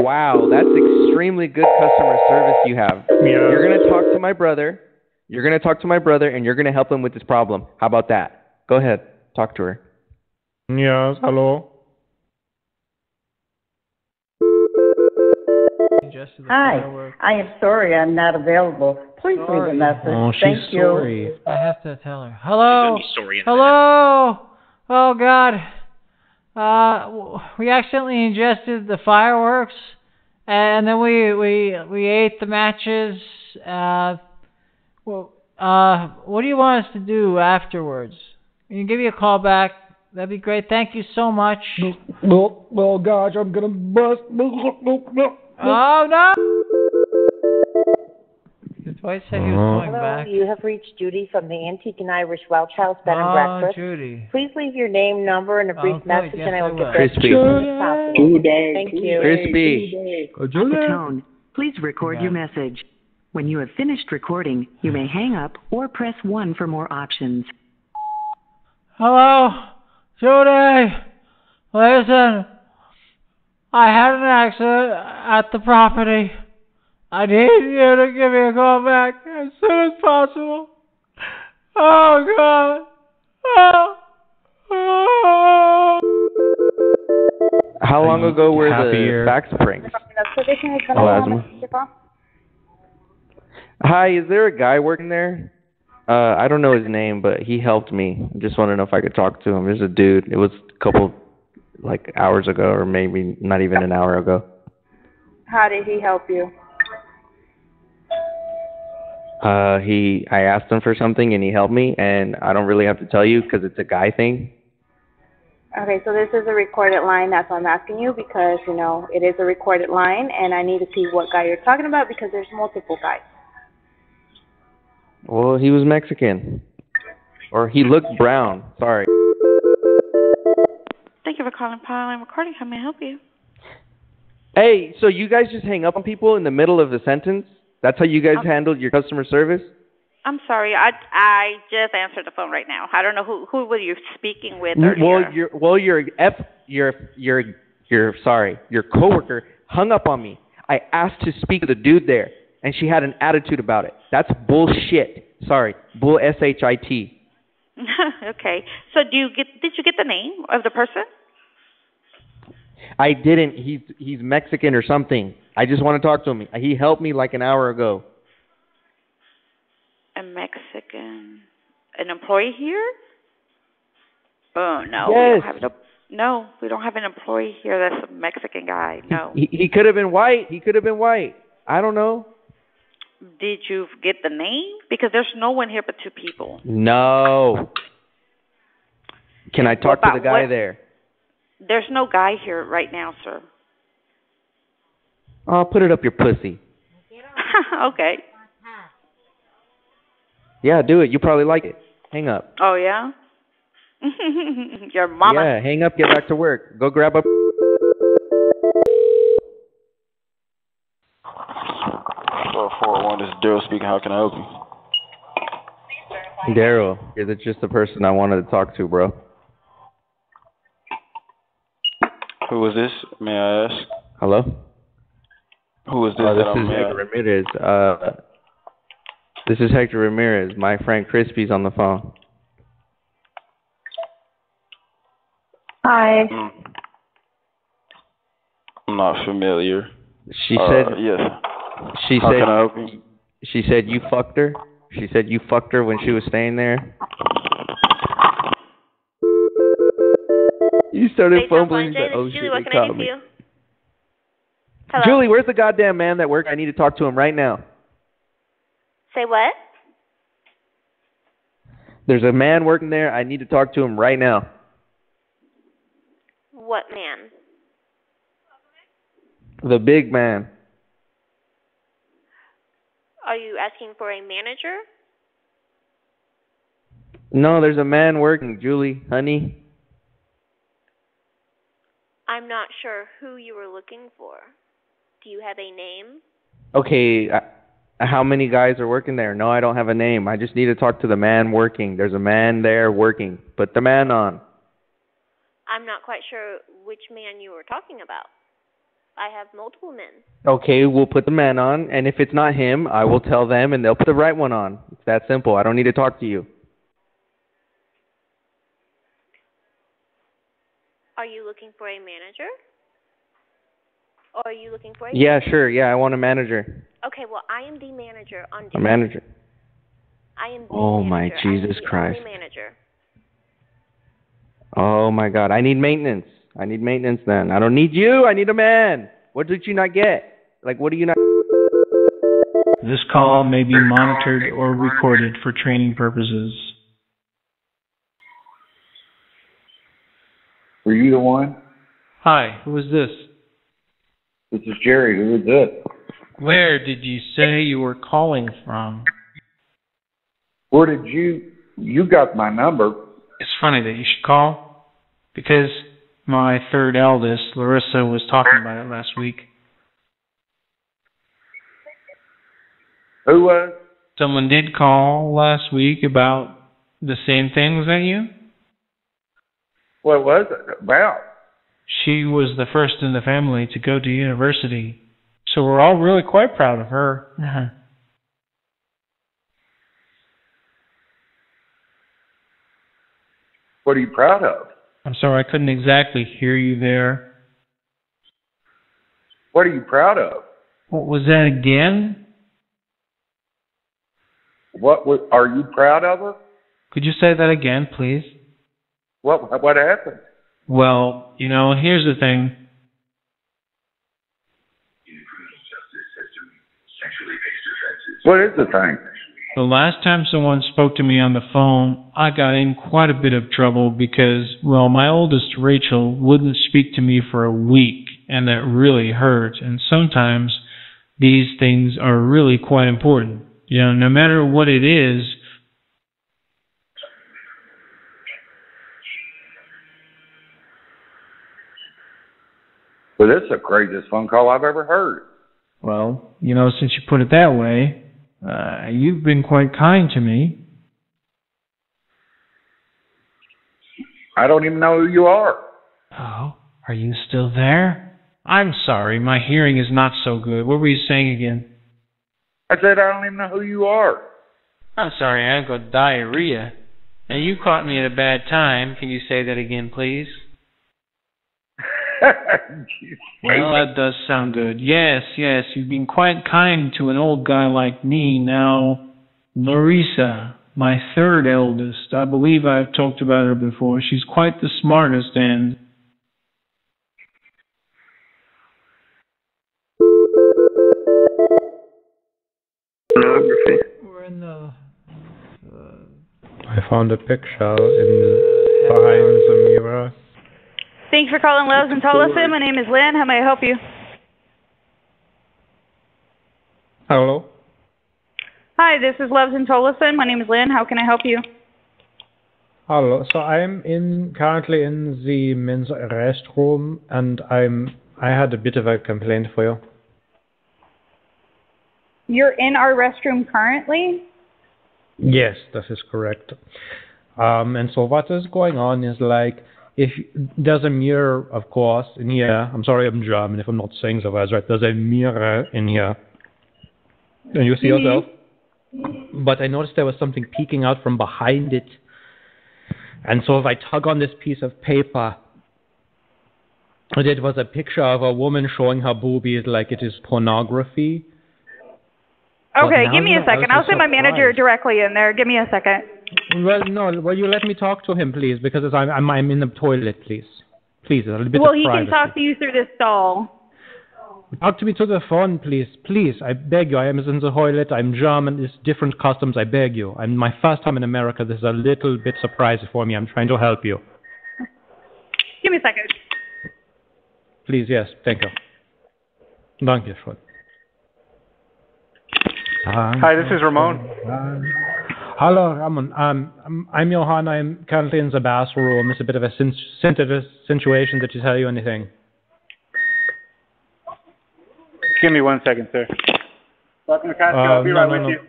Speaker 4: Wow, that's extremely good customer service you have. You're gonna talk to my brother. You're gonna talk to my brother, and you're gonna help him with this problem. How about that? Go ahead, talk to her.
Speaker 23: Yes, hello.
Speaker 41: Hi, I am sorry I'm not available. Please leave a message.
Speaker 23: Oh, she's
Speaker 41: Thank you.
Speaker 23: sorry.
Speaker 9: I have to tell her. Hello.
Speaker 31: She's gonna be sorry in a
Speaker 9: Hello. Oh God. Uh, we accidentally ingested the fireworks, and then we we we ate the matches. Uh, well, uh, what do you want us to do afterwards? We Can give you a call back? That'd be great. Thank you so much.
Speaker 23: Well, well, gosh, I'm gonna bust.
Speaker 9: Oh no! Dwight said he was
Speaker 23: Uh-huh.
Speaker 9: going
Speaker 42: Hello,
Speaker 9: back.
Speaker 42: you have reached Judy from the Antique and Irish Welch House Bed and
Speaker 9: Oh,
Speaker 42: Breakfast.
Speaker 9: Judy.
Speaker 42: Please leave your name, number, and a brief
Speaker 9: Okay,
Speaker 42: message,
Speaker 9: yes,
Speaker 42: and I
Speaker 9: I
Speaker 42: will get back to
Speaker 4: Chrispy.
Speaker 42: you as soon as possible. Thank you.
Speaker 4: Chrispy.
Speaker 20: At the tone, please record your message. When you have finished recording, you may hang up or press 1 for more options.
Speaker 9: Hello, Judy. Listen, I had an accident at the property. I need you to give me a call back as soon as possible. Oh God. Oh. Oh.
Speaker 4: How long ago were
Speaker 23: happier?
Speaker 4: the back springs?
Speaker 42: So they can
Speaker 4: Oh, asthma. Hi, is there a guy working there? Uh, I don't know his name, but he helped me. I just want to know if I could talk to him. There's a dude. It was a couple, like hours ago, or maybe not even an hour ago.
Speaker 26: How did he help you?
Speaker 4: Uh, he, I asked him for something and he helped me, and I don't really have to tell you because it's a guy thing.
Speaker 26: Okay, so this is a recorded line. That's why I'm asking you because, you know, it is a recorded line and I need to see what guy you're talking about because there's multiple guys.
Speaker 4: Well, he was Mexican, or he looked brown. Sorry.
Speaker 43: Thank you for calling Powerline Recording. How may I help you?
Speaker 4: Hey, so you guys just hang up on people in the middle of the sentence? That's how you guys
Speaker 43: Um,
Speaker 4: handled your customer service?
Speaker 43: I'm sorry. I I just answered the phone right now. I don't know who who were you speaking with earlier.
Speaker 4: Well, your well, your f your your your sorry, your coworker hung up on me. I asked to speak to the dude there, and she had an attitude about it. That's bullshit. Sorry, bull s h i t.
Speaker 43: okay. So do you get did you get the name of the person?
Speaker 4: I didn't. He's he's Mexican or something. I just want to talk to him. He helped me like an hour ago.
Speaker 43: A Mexican, an employee here? Oh no, we
Speaker 4: Yes.
Speaker 43: don't have no. No, we don't have an employee here that's a Mexican guy. No.
Speaker 4: He he could have been white. He could have been white. I don't know.
Speaker 43: Did you get the name? Because there's no one here but two people.
Speaker 4: No. Can I talk to the guy
Speaker 43: what-
Speaker 4: there?
Speaker 43: There's no guy here right now, sir.
Speaker 4: Oh, put it up your pussy.
Speaker 43: okay.
Speaker 4: Yeah, do it. You probably like it. Hang up.
Speaker 43: Oh yeah. Your mama.
Speaker 4: Yeah, hang up. Get back to work. Go grab a.
Speaker 44: Four four one. This is Daryl speaking. How can I help you?
Speaker 4: Daryl, is it just the person I wanted to talk to, bro?
Speaker 44: Who is this? May I ask?
Speaker 4: Hello.
Speaker 44: Who is this?
Speaker 4: Uh, this is Hector Ramirez. Uh, this is Hector Ramirez. My friend Chrispy's on the phone.
Speaker 41: Hi.
Speaker 44: Mm. I'm not familiar.
Speaker 4: She
Speaker 44: Uh,
Speaker 4: said.
Speaker 44: yes.
Speaker 4: She
Speaker 44: How
Speaker 4: said.
Speaker 44: can I help you?
Speaker 4: She said you fucked her. She said you fucked her when she was staying there. You started fumbling. Said, "Oh shit, they caught me."
Speaker 45: Hello?
Speaker 4: Julie, where's the goddamn man that work? I need to talk to him right now.
Speaker 45: Say what?
Speaker 4: There's a man working there. I need to talk to him right now.
Speaker 45: What man?
Speaker 4: The big man.
Speaker 45: Are you asking for a manager?
Speaker 4: No, there's a man working, Julie, honey.
Speaker 45: I'm not sure who you were looking for. Do you have a name?
Speaker 4: Okay, uh, how many guys are working there? No, I don't have a name. I just need to talk to the man working. There's a man there working. Put the man on.
Speaker 45: I'm not quite sure which man you were talking about. I have multiple men.
Speaker 4: Okay, we'll put the man on, and if it's not him, I will tell them, and they'll put the right one on. It's that simple. I don't need to talk to you.
Speaker 45: Are you looking for a manager? Or are you looking for a
Speaker 4: Yeah, sure. Yeah, I want a manager.
Speaker 45: Okay, well I am the manager on
Speaker 4: A manager.
Speaker 45: I am the
Speaker 4: Oh my
Speaker 45: manager. I am
Speaker 4: Jesus
Speaker 45: the
Speaker 4: Christ.
Speaker 45: only manager.
Speaker 4: Oh my God. I need maintenance. I need maintenance then. I don't need you. I need a man. What did you not get? Like, what do you not?
Speaker 46: This call may be monitored or recorded for training purposes.
Speaker 47: Were you the one?
Speaker 46: Hi, who is this?
Speaker 47: This is Jerry. Who is it?
Speaker 46: Where did you say you were calling from?
Speaker 47: Where did you? You got my number.
Speaker 46: It's funny that you should call because my third eldest, Larissa, was talking about it last week.
Speaker 47: Who was?
Speaker 46: Someone did call last week about the same thing. Was that you?
Speaker 47: What was it about?
Speaker 46: She was the first in the family to go to university, so we're all really quite proud of her. Uh-huh.
Speaker 47: What are you proud of?
Speaker 46: I'm sorry, I couldn't exactly hear you there.
Speaker 47: What are you proud of?
Speaker 46: What was that again?
Speaker 47: What wa- are you proud of her?
Speaker 46: Could you say that again, please?
Speaker 47: What what happened?
Speaker 46: Well, you know, here's the thing.
Speaker 47: What is the thing?
Speaker 46: The last time someone spoke to me on the phone, I got in quite a bit of trouble because, well, my oldest Rachel wouldn't speak to me for a week, and that really hurt. And sometimes these things are really quite important. You know, no matter what it is,
Speaker 47: This is the craziest phone call I've ever heard.
Speaker 46: well, you know, since you put it that way, uh, you've been quite kind to me.
Speaker 47: I don't even know who you are.
Speaker 46: Oh, are you still there? I'm sorry, my hearing is not so good. What were you saying again?
Speaker 47: I said I don't even know who you are.
Speaker 46: I'm sorry, I've got diarrhea. And you caught me at a bad time. Can you say that again, please? Well, that does sound good. Yes, yes, you've been quite kind to an old guy like me. Now, Larissa, my third eldest, I believe I've talked about her before. She's quite the smartest and.
Speaker 23: Pornography.
Speaker 46: We're in the.
Speaker 23: Uh, I found a picture in behind the mirror.
Speaker 34: Thanks for calling Loves and Tolleson. My name is Lynn. How may I help you?
Speaker 23: Hello.
Speaker 34: Hi, this is Loves and Tolleson. My name is Lynn. How can I help you?
Speaker 23: Hello. So I'm in currently in the men's restroom, and I'm I had a bit of a complaint for you.
Speaker 34: You're in our restroom currently?
Speaker 23: Yes, that is correct. Um, and so what is going on is like if there's a mirror, of course, in here. I'm sorry, I'm German if I'm not saying the words right. There's a mirror in here, and you see
Speaker 34: Mhm.
Speaker 23: yourself. But I noticed there was something peeking out from behind it, and so if I tug on this piece of paper, and it was a picture of a woman showing her boobies like it is pornography.
Speaker 34: Okay, give me a
Speaker 23: that I was
Speaker 34: second. I'll send my manager directly in there. Give me a second.
Speaker 23: Well, no. Will you let me talk to him, please? Because I'm I'm, I'm in the toilet, please. Please, a little bit
Speaker 34: well,
Speaker 23: of
Speaker 34: he
Speaker 23: privacy.
Speaker 34: can talk to you through this stall.
Speaker 23: Talk to me to the phone, please. Please, I beg you. I am in the toilet. I'm German. It's different customs. I beg you. I'm my first time in America. This is a little bit surprising for me. I'm trying to help you.
Speaker 26: Give me a second.
Speaker 23: Please, yes. Thank you. Danke schön.
Speaker 48: Hi, this is Ramon.
Speaker 23: Hello, Ramon. Um, I'm- I'm Johan. I'm currently in the bathroom. It's a bit of a sensitive situation. Did you tell you anything?
Speaker 48: Give me one second, sir. Dr. McCaskey, I'll
Speaker 23: Uh,
Speaker 48: be
Speaker 23: no,
Speaker 48: right
Speaker 23: no,
Speaker 48: with
Speaker 23: no.
Speaker 48: you.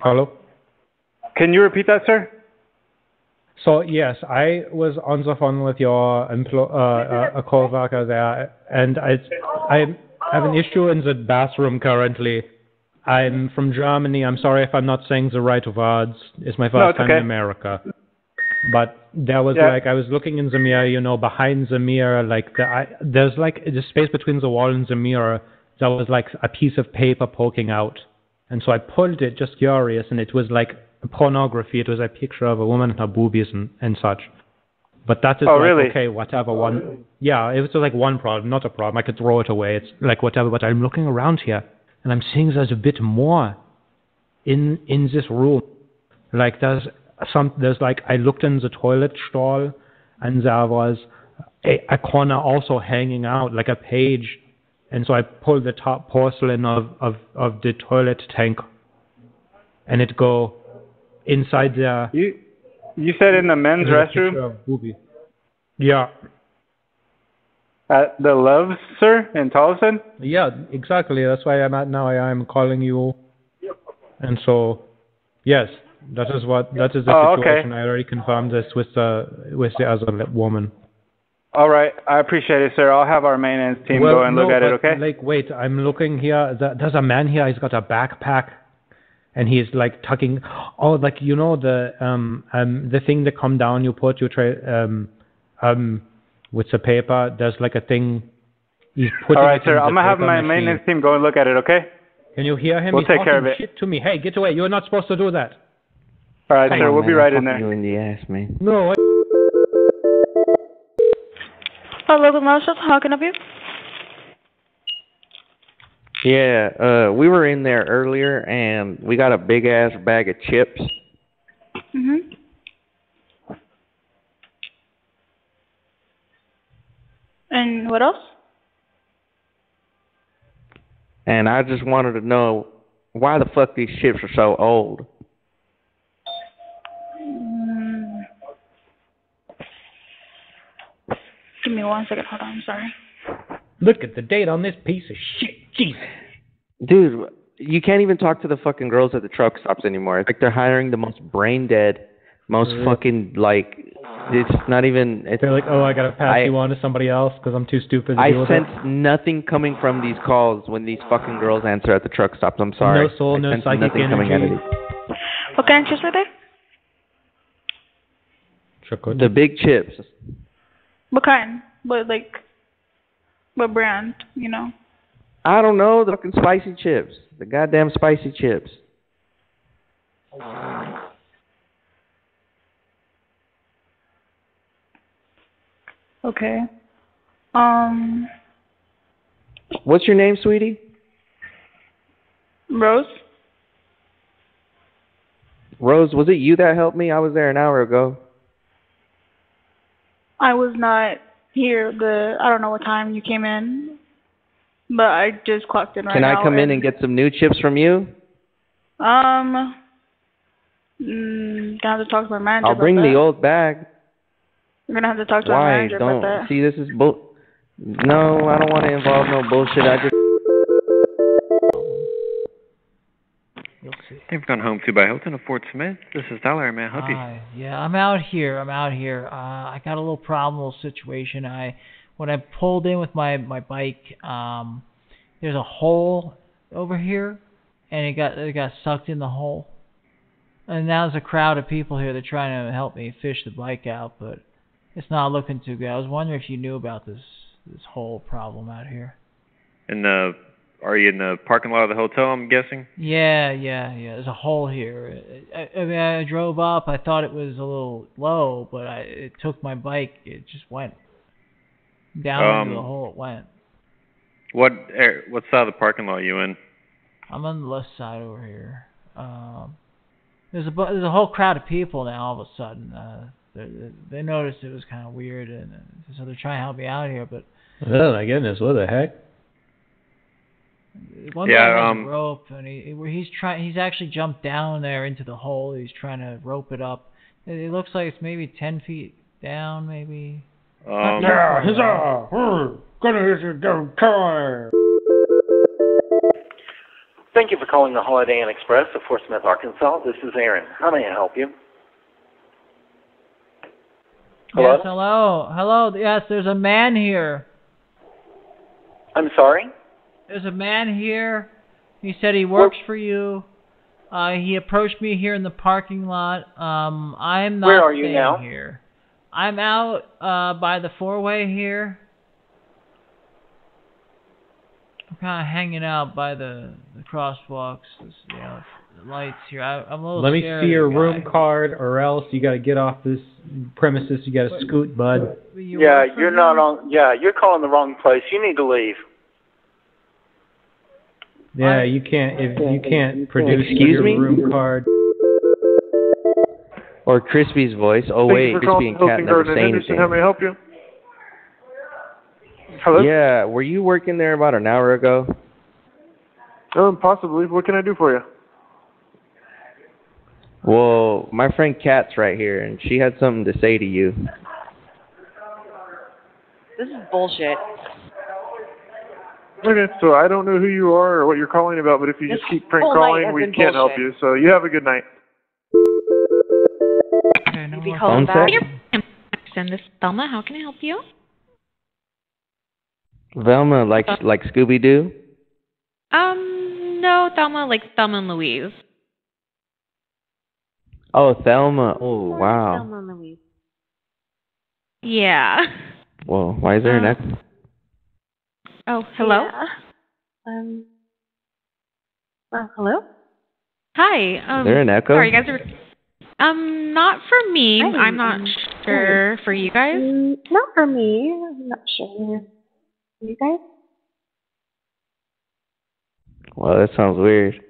Speaker 23: Hello?
Speaker 48: Can you repeat that, sir?
Speaker 23: So yes, I was on the phone with your emplo- uh, uh, a coworker there, and I I have an issue in the bathroom currently. I'm from Germany. I'm sorry if I'm not saying the right words. It's my first
Speaker 48: No, it's
Speaker 23: time
Speaker 48: okay.
Speaker 23: in America. But there was
Speaker 48: Yeah.
Speaker 23: like I was looking in the mirror, you know, behind the mirror, like the I, there's like the space between the wall and the mirror. There was like a piece of paper poking out, and so I pulled it just curious, and it was like pornography. It was a picture of a woman and her boobies and, and such. But that is
Speaker 48: Oh,
Speaker 23: like
Speaker 48: really?
Speaker 23: okay, whatever. One, yeah, it was like one problem, not a problem. I could throw it away. It's like whatever. But I'm looking around here, and I'm seeing there's a bit more in in this room. Like there's some, there's like I looked in the toilet stall, and there was a, a corner also hanging out, like a page. And so I pulled the top porcelain of of of the toilet tank, and it go inside there.
Speaker 48: You you said in the men's
Speaker 23: There's a picture
Speaker 48: restroom.
Speaker 23: Yeah.
Speaker 48: At the Loves, sir, in Tolleson?
Speaker 23: Yeah, exactly. That's why I'm at now. I am calling you. And so, yes, that is what that is the
Speaker 48: Oh, okay.
Speaker 23: situation. I already confirmed this with the with the other woman.
Speaker 48: All right, I appreciate it, sir. I'll have our maintenance team
Speaker 23: well,
Speaker 48: go and look at it, okay?
Speaker 23: Like, wait, I'm looking here. There's a man here. He's got a backpack, and he's like tucking. Oh, like you know the um um the thing that come down. You put you try um um with the paper. There's like a thing. He's putting
Speaker 48: All right, sir. I'm gonna have my
Speaker 23: machine.
Speaker 48: maintenance team go and look at it, okay?
Speaker 23: Can you hear him?
Speaker 48: We'll
Speaker 23: He's
Speaker 48: take care of
Speaker 23: talking
Speaker 48: it.
Speaker 23: Shit to me. Hey, get away! You're not supposed to do that.
Speaker 48: All right,
Speaker 23: Come
Speaker 48: sir.
Speaker 23: on,
Speaker 48: we'll be right
Speaker 23: I'm
Speaker 48: in there.
Speaker 4: You in the ass, man.
Speaker 23: No. I-
Speaker 43: Hello, good morning, sir. How can I help you?
Speaker 4: Yeah, uh, we were in there earlier and we got a big ass bag of chips.
Speaker 43: Mhm. And what else?
Speaker 4: And I just wanted to know why the fuck these chips are so old.
Speaker 43: Mm. Give me one second. Hold on. I'm sorry.
Speaker 23: Look at the date on this piece of shit. Jesus.
Speaker 4: Dude, you can't even talk to the fucking girls at the truck stops anymore. It's like they're hiring the most brain dead, most
Speaker 23: Really?
Speaker 4: fucking like it's not even it's
Speaker 23: They're like, oh, I gotta pass
Speaker 4: I-
Speaker 23: you on to somebody else because I'm too stupid to
Speaker 4: I
Speaker 23: deal with
Speaker 4: sense
Speaker 23: it.
Speaker 4: nothing coming from these calls when these fucking girls answer at the truck stops. I'm sorry.
Speaker 23: No soul,
Speaker 4: I
Speaker 23: no
Speaker 4: sense
Speaker 23: psychic
Speaker 4: nothing coming out of
Speaker 23: energy.
Speaker 4: these.
Speaker 43: What kind of chips were there?
Speaker 4: The big chips.
Speaker 26: What kind? What like? What brand? You know?
Speaker 4: I don't know, the fucking spicy chips. The goddamn spicy chips.
Speaker 26: Okay. Um,
Speaker 4: What's your name, sweetie?
Speaker 26: Rose.
Speaker 4: Rose, was it you that helped me? I was there an hour ago.
Speaker 26: I was not here. The I don't know what time you came in, but I just clocked in right
Speaker 4: Can
Speaker 26: now.
Speaker 4: I come in and get some new chips from you?
Speaker 26: Um, mm, gonna have to talk to my manager.
Speaker 4: I'll bring the old bag.
Speaker 26: You're gonna have to talk to my
Speaker 4: Why?
Speaker 26: manager
Speaker 4: Don't
Speaker 26: about that.
Speaker 4: see this is bull. No, I don't want to involve no bullshit. I just.
Speaker 49: Thank you for calling Home 2 by Hilton of Fort Smith. This is Tyler. May I help you?
Speaker 9: Hi. Yeah, I'm out here. I'm out here. Uh, I got a little problem, little situation. I when I pulled in with my my bike, um, there's a hole over here, and it got it got sucked in the hole. And now there's a crowd of people here. They're trying to help me fish the bike out, but it's not looking too good. I was wondering if you knew about this this whole problem out here.
Speaker 49: In the, are you in the parking lot of the hotel, I'm guessing?
Speaker 9: Yeah, yeah, yeah. There's a hole here. I, I mean, I drove up. I thought it was a little low, but I it took my bike. It just went. down into the
Speaker 49: Um,
Speaker 9: hole it went.
Speaker 49: What what side of the parking lot are you in?
Speaker 9: I'm on the left side over here. Um, there's a there's a whole crowd of people now. All of a sudden, uh, they they- they noticed it was kind of weird, and uh, so they're trying to help me out here. But
Speaker 23: Oh my goodness, what the heck?
Speaker 9: one
Speaker 49: Yeah,
Speaker 9: guy has
Speaker 49: um,
Speaker 9: a rope, and he he's trying. He's actually jumped down there into the hole. He's trying to rope it up. It, it looks like it's maybe ten feet down, maybe.
Speaker 49: Um,
Speaker 23: Yeah, huzzah! Brr, Gonna hit you down car.
Speaker 50: Thank you for calling the Holiday Inn Express of Fort Smith, Arkansas. This is Aaron. How may I help you? Hello?
Speaker 9: Yes, hello, hello. Yes, there's a man here.
Speaker 50: I'm sorry?
Speaker 9: There's a man here. He said he works for you. Uh, he approached me here in the parking lot. Um, I'm not
Speaker 50: Where are you now?
Speaker 9: here. I'm out uh, by the four-way here. I'm kind of hanging out by the, the crosswalks, this, you know, the lights here. I, I'm a little
Speaker 23: Let me see your
Speaker 9: the guy.
Speaker 23: room card, or else you gotta get off this premises. You gotta scoot, bud.
Speaker 9: You
Speaker 50: yeah, you're not on. Yeah, you're calling the wrong place. You need to leave.
Speaker 23: Yeah, you can't if you can't produce
Speaker 4: Excuse
Speaker 23: your
Speaker 4: me?
Speaker 23: room card.
Speaker 4: Or Chrispy's voice. Oh
Speaker 38: Thank
Speaker 4: wait,
Speaker 38: Chrispy
Speaker 4: and Cat
Speaker 38: Hilton
Speaker 4: never
Speaker 38: Garden
Speaker 4: say
Speaker 38: Henderson. How
Speaker 4: anything.
Speaker 38: may I help you? Hello?
Speaker 4: Yeah, were you working there about an hour ago?
Speaker 38: Um, possibly. What can I do for you?
Speaker 4: Well, my friend Kat's right here, and she had something to say to you.
Speaker 42: This is bullshit.
Speaker 38: Okay, so I don't know who you are or what you're calling about, but if you
Speaker 42: This
Speaker 38: just keep prank calling, we can't help you. So you have a good night.
Speaker 9: Okay, no
Speaker 42: Be
Speaker 9: more
Speaker 42: calling
Speaker 4: Phone
Speaker 42: back.
Speaker 51: Send this Thelma. How can I help you?
Speaker 4: Velma, like like Scooby Doo.
Speaker 51: Um, no, Thelma, like Thelma and Louise.
Speaker 4: Oh, Thelma. Oh, wow.
Speaker 42: Thelma and Louise.
Speaker 51: Yeah.
Speaker 4: Whoa, why is there an
Speaker 51: Uh,
Speaker 4: echo?
Speaker 51: Oh, hello.
Speaker 42: Yeah. Um. Uh, hello.
Speaker 51: Hi. Um,
Speaker 4: Is there an echo?
Speaker 51: Sorry, you guys are. Um, not for me.
Speaker 42: Hi,
Speaker 51: I'm not
Speaker 42: um,
Speaker 51: sure for you guys.
Speaker 42: Mm, not for me. I'm not sure. You guys?
Speaker 4: Well, that sounds weird.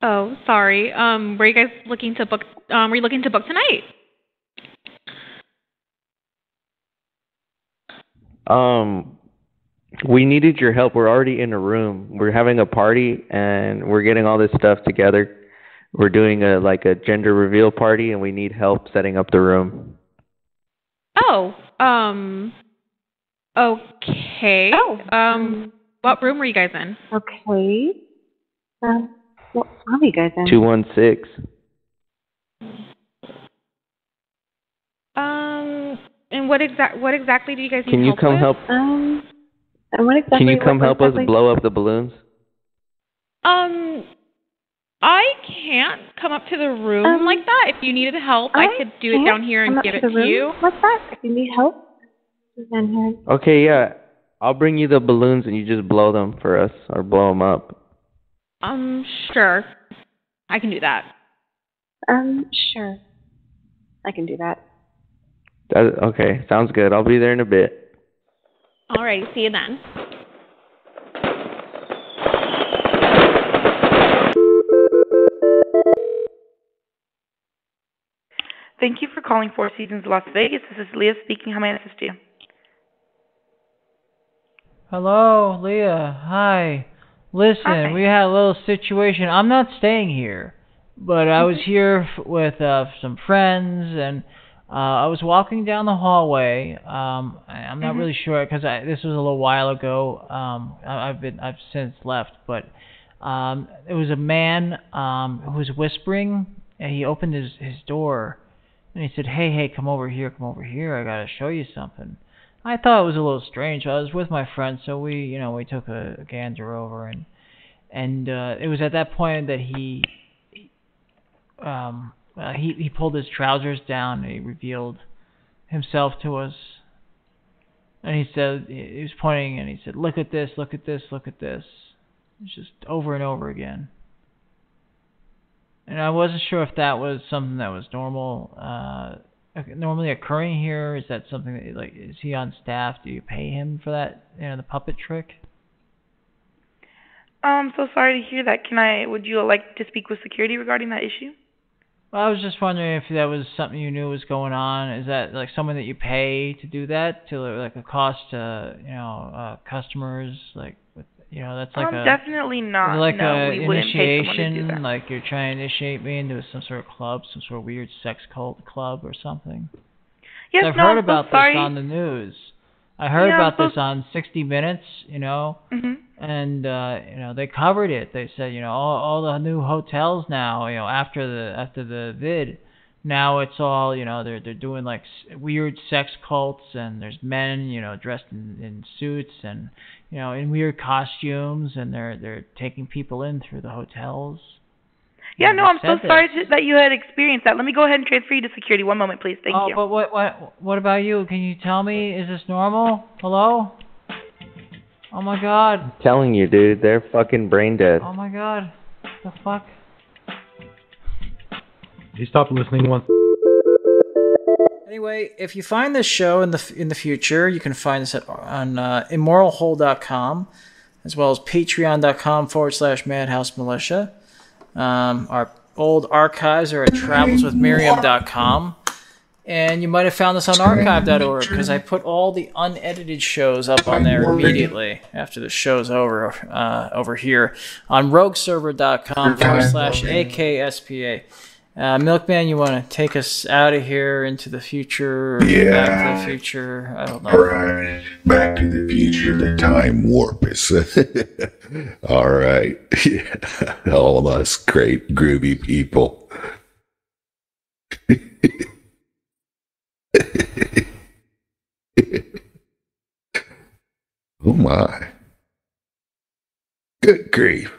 Speaker 51: Oh, sorry. Um, were you guys looking to book? Um, were you looking to book tonight?
Speaker 4: Um, we needed your help. We're already in a room. We're having a party, and we're getting all this stuff together. We're doing a like a gender reveal party, and we need help setting up the room.
Speaker 51: Oh. Um. Okay.
Speaker 42: Oh,
Speaker 51: Um. What room were you guys in?
Speaker 42: Okay. Um. What room are you guys in?
Speaker 4: Two one six.
Speaker 51: Um. And what exact? What exactly do you guys need
Speaker 4: Can you
Speaker 51: help
Speaker 4: come
Speaker 51: with?
Speaker 4: help?
Speaker 42: Um. And what exactly?
Speaker 4: Can you come
Speaker 42: what
Speaker 4: help us blow up the balloons?
Speaker 51: Um, I can't come up to the room
Speaker 42: Um,
Speaker 51: like that. If you needed help, I, could do it down here and give it
Speaker 42: the
Speaker 51: to
Speaker 42: room
Speaker 51: you.
Speaker 42: What's that? If you need help, just.
Speaker 4: Okay, yeah. I'll bring you the balloons, and you just blow them for us, or blow them up.
Speaker 51: Um, sure, I can do that.
Speaker 42: Um. Sure. I can do that.
Speaker 4: That, okay, sounds good. I'll be there in a bit.
Speaker 51: All right, see you then.
Speaker 52: Thank you for calling Four Seasons Las Vegas. This is Leah speaking. How may I assist you?
Speaker 9: Hello, Leah. Hi. Listen,
Speaker 52: Hi.
Speaker 9: we had a little situation. I'm not staying here, but I was here f- with uh, some friends, and uh, I was walking down the hallway. Um, I, I'm not
Speaker 52: Mhm.
Speaker 9: really sure because this was a little while ago. Um, I, I've been I've since left, but um, it was a man um, who was whispering, and he opened his his door, and he said, "Hey, hey, come over here, come over here. I gotta show you something." I thought it was a little strange. I was with my friend, so we, you know, we took a, a gander over, and and uh, it was at that point that he, um, uh, he he pulled his trousers down and he revealed himself to us. And he said he was pointing and he said, "Look at this! Look at this! Look at this!" It's just over and over again. And I wasn't sure if that was something that was normal. Uh, normally occurring here? Is that something that like is he on staff? Do you pay him for that? You know, the puppet trick.
Speaker 52: I'm so sorry to hear that. Can I? Would you like to speak with security regarding that issue?
Speaker 9: Well, I was just wondering if that was something you knew was going on. Is that like someone that you pay to do that to like a cost to you know uh, customers? Like you know that's like
Speaker 52: um,
Speaker 9: a
Speaker 52: definitely not.
Speaker 9: Like
Speaker 52: no,
Speaker 9: a
Speaker 52: we wouldn't pay to do
Speaker 9: initiation, like you're trying to initiate me into some sort of club, some sort of weird sex cult club or something.
Speaker 52: Yes,
Speaker 9: I've
Speaker 52: no,
Speaker 9: heard
Speaker 52: I'm so
Speaker 9: about
Speaker 52: sorry.
Speaker 9: this on the news. I heard
Speaker 52: Yeah,
Speaker 9: about
Speaker 52: so-
Speaker 9: this on 60 Minutes, you know,
Speaker 52: Mhm.
Speaker 9: and uh, you know they covered it. They said, you know, all, all the new hotels now, you know, after the after the vid, now it's all, you know, they're they're doing like s- weird sex cults, and there's men, you know, dressed in, in suits and you know in weird costumes, and they're they're taking people in through the hotels.
Speaker 52: Yeah,
Speaker 9: Yeah,
Speaker 52: no, I'm so
Speaker 9: said
Speaker 52: sorry to, that you had experienced that. Let me go ahead and transfer you to security. One moment, please. Thank
Speaker 9: oh,
Speaker 52: you.
Speaker 9: Oh, but what what what about you? Can you tell me? Is this normal? Hello? Oh my God!
Speaker 4: telling you, dude, they're fucking brain dead.
Speaker 9: Oh my God! The fuck?
Speaker 23: He stopped listening once.
Speaker 9: Anyway, if you find this show in the in the future, you can find us at, on uh, immoralhole.com as well as patreon.com forward slash madhouse militia. Um, our old archives are at travelswithmiriam.com. And you might have found this on archive.org because I put all the unedited shows up on there immediately after the show's over uh, over here on rogueserver.com forward slash AKSPA. Uh, Milkman, you want to take us out of here into the future? or Back to
Speaker 53: Yeah.
Speaker 9: the future? I don't know.
Speaker 53: All right. Back to the future, the time warp is. All right. Yeah. All of us great, groovy people. oh my. Good grief.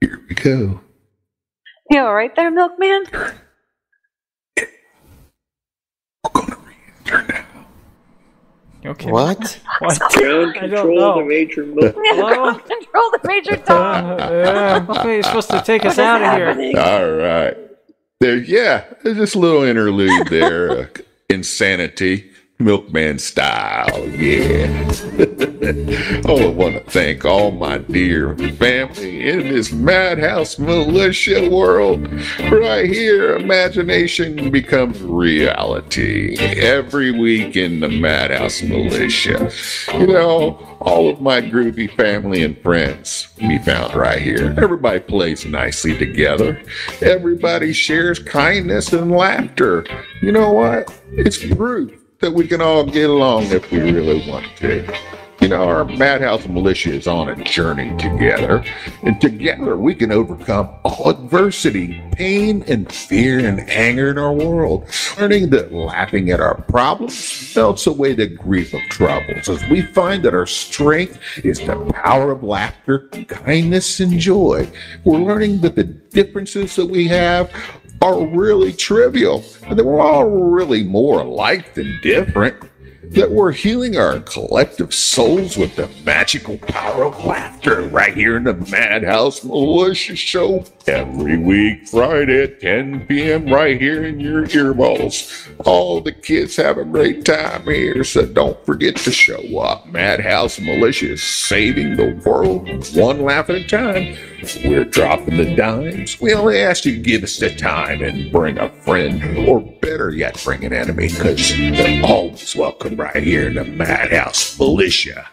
Speaker 53: Here we go.
Speaker 42: You all right there, Milkman?
Speaker 9: Okay.
Speaker 54: What?
Speaker 9: What?
Speaker 54: Ground
Speaker 9: I don't
Speaker 54: control
Speaker 9: know.
Speaker 54: the major mo-
Speaker 9: Hello?
Speaker 42: Control the Major Tom.
Speaker 9: yeah, you're supposed to take us out of here.
Speaker 53: All right. There, yeah, there's just a little interlude there. uh, insanity, milkman style. Yeah. oh, I want to thank all my dear family in this madhouse militia world. Right here, imagination becomes reality every week in the madhouse militia. You know, all of my groovy family and friends be found right here. Everybody plays nicely together. Everybody shares kindness and laughter. You know what? It's proof that we can all get along if we really want to. You know, our Madhouse Militia is on a journey together, and together we can overcome all adversity, pain, and fear and anger in our world. Learning that laughing at our problems melts away the grief of troubles as we find that our strength is the power of laughter, kindness, and joy. We're learning that the differences that we have are really trivial and that we're all really more alike than different that we're healing our collective souls with the magical power of laughter right here in the Madhouse Militia Show every week, Friday at 10 p.m. right here in your earballs. All the kids have a great time here, so don't forget to show up. Madhouse Militia is saving the world one laugh at a time. We're dropping the dimes. We only ask you to give us the time and bring a friend, or better yet, bring an enemy, because they're always welcome right here in the Madhouse Militia.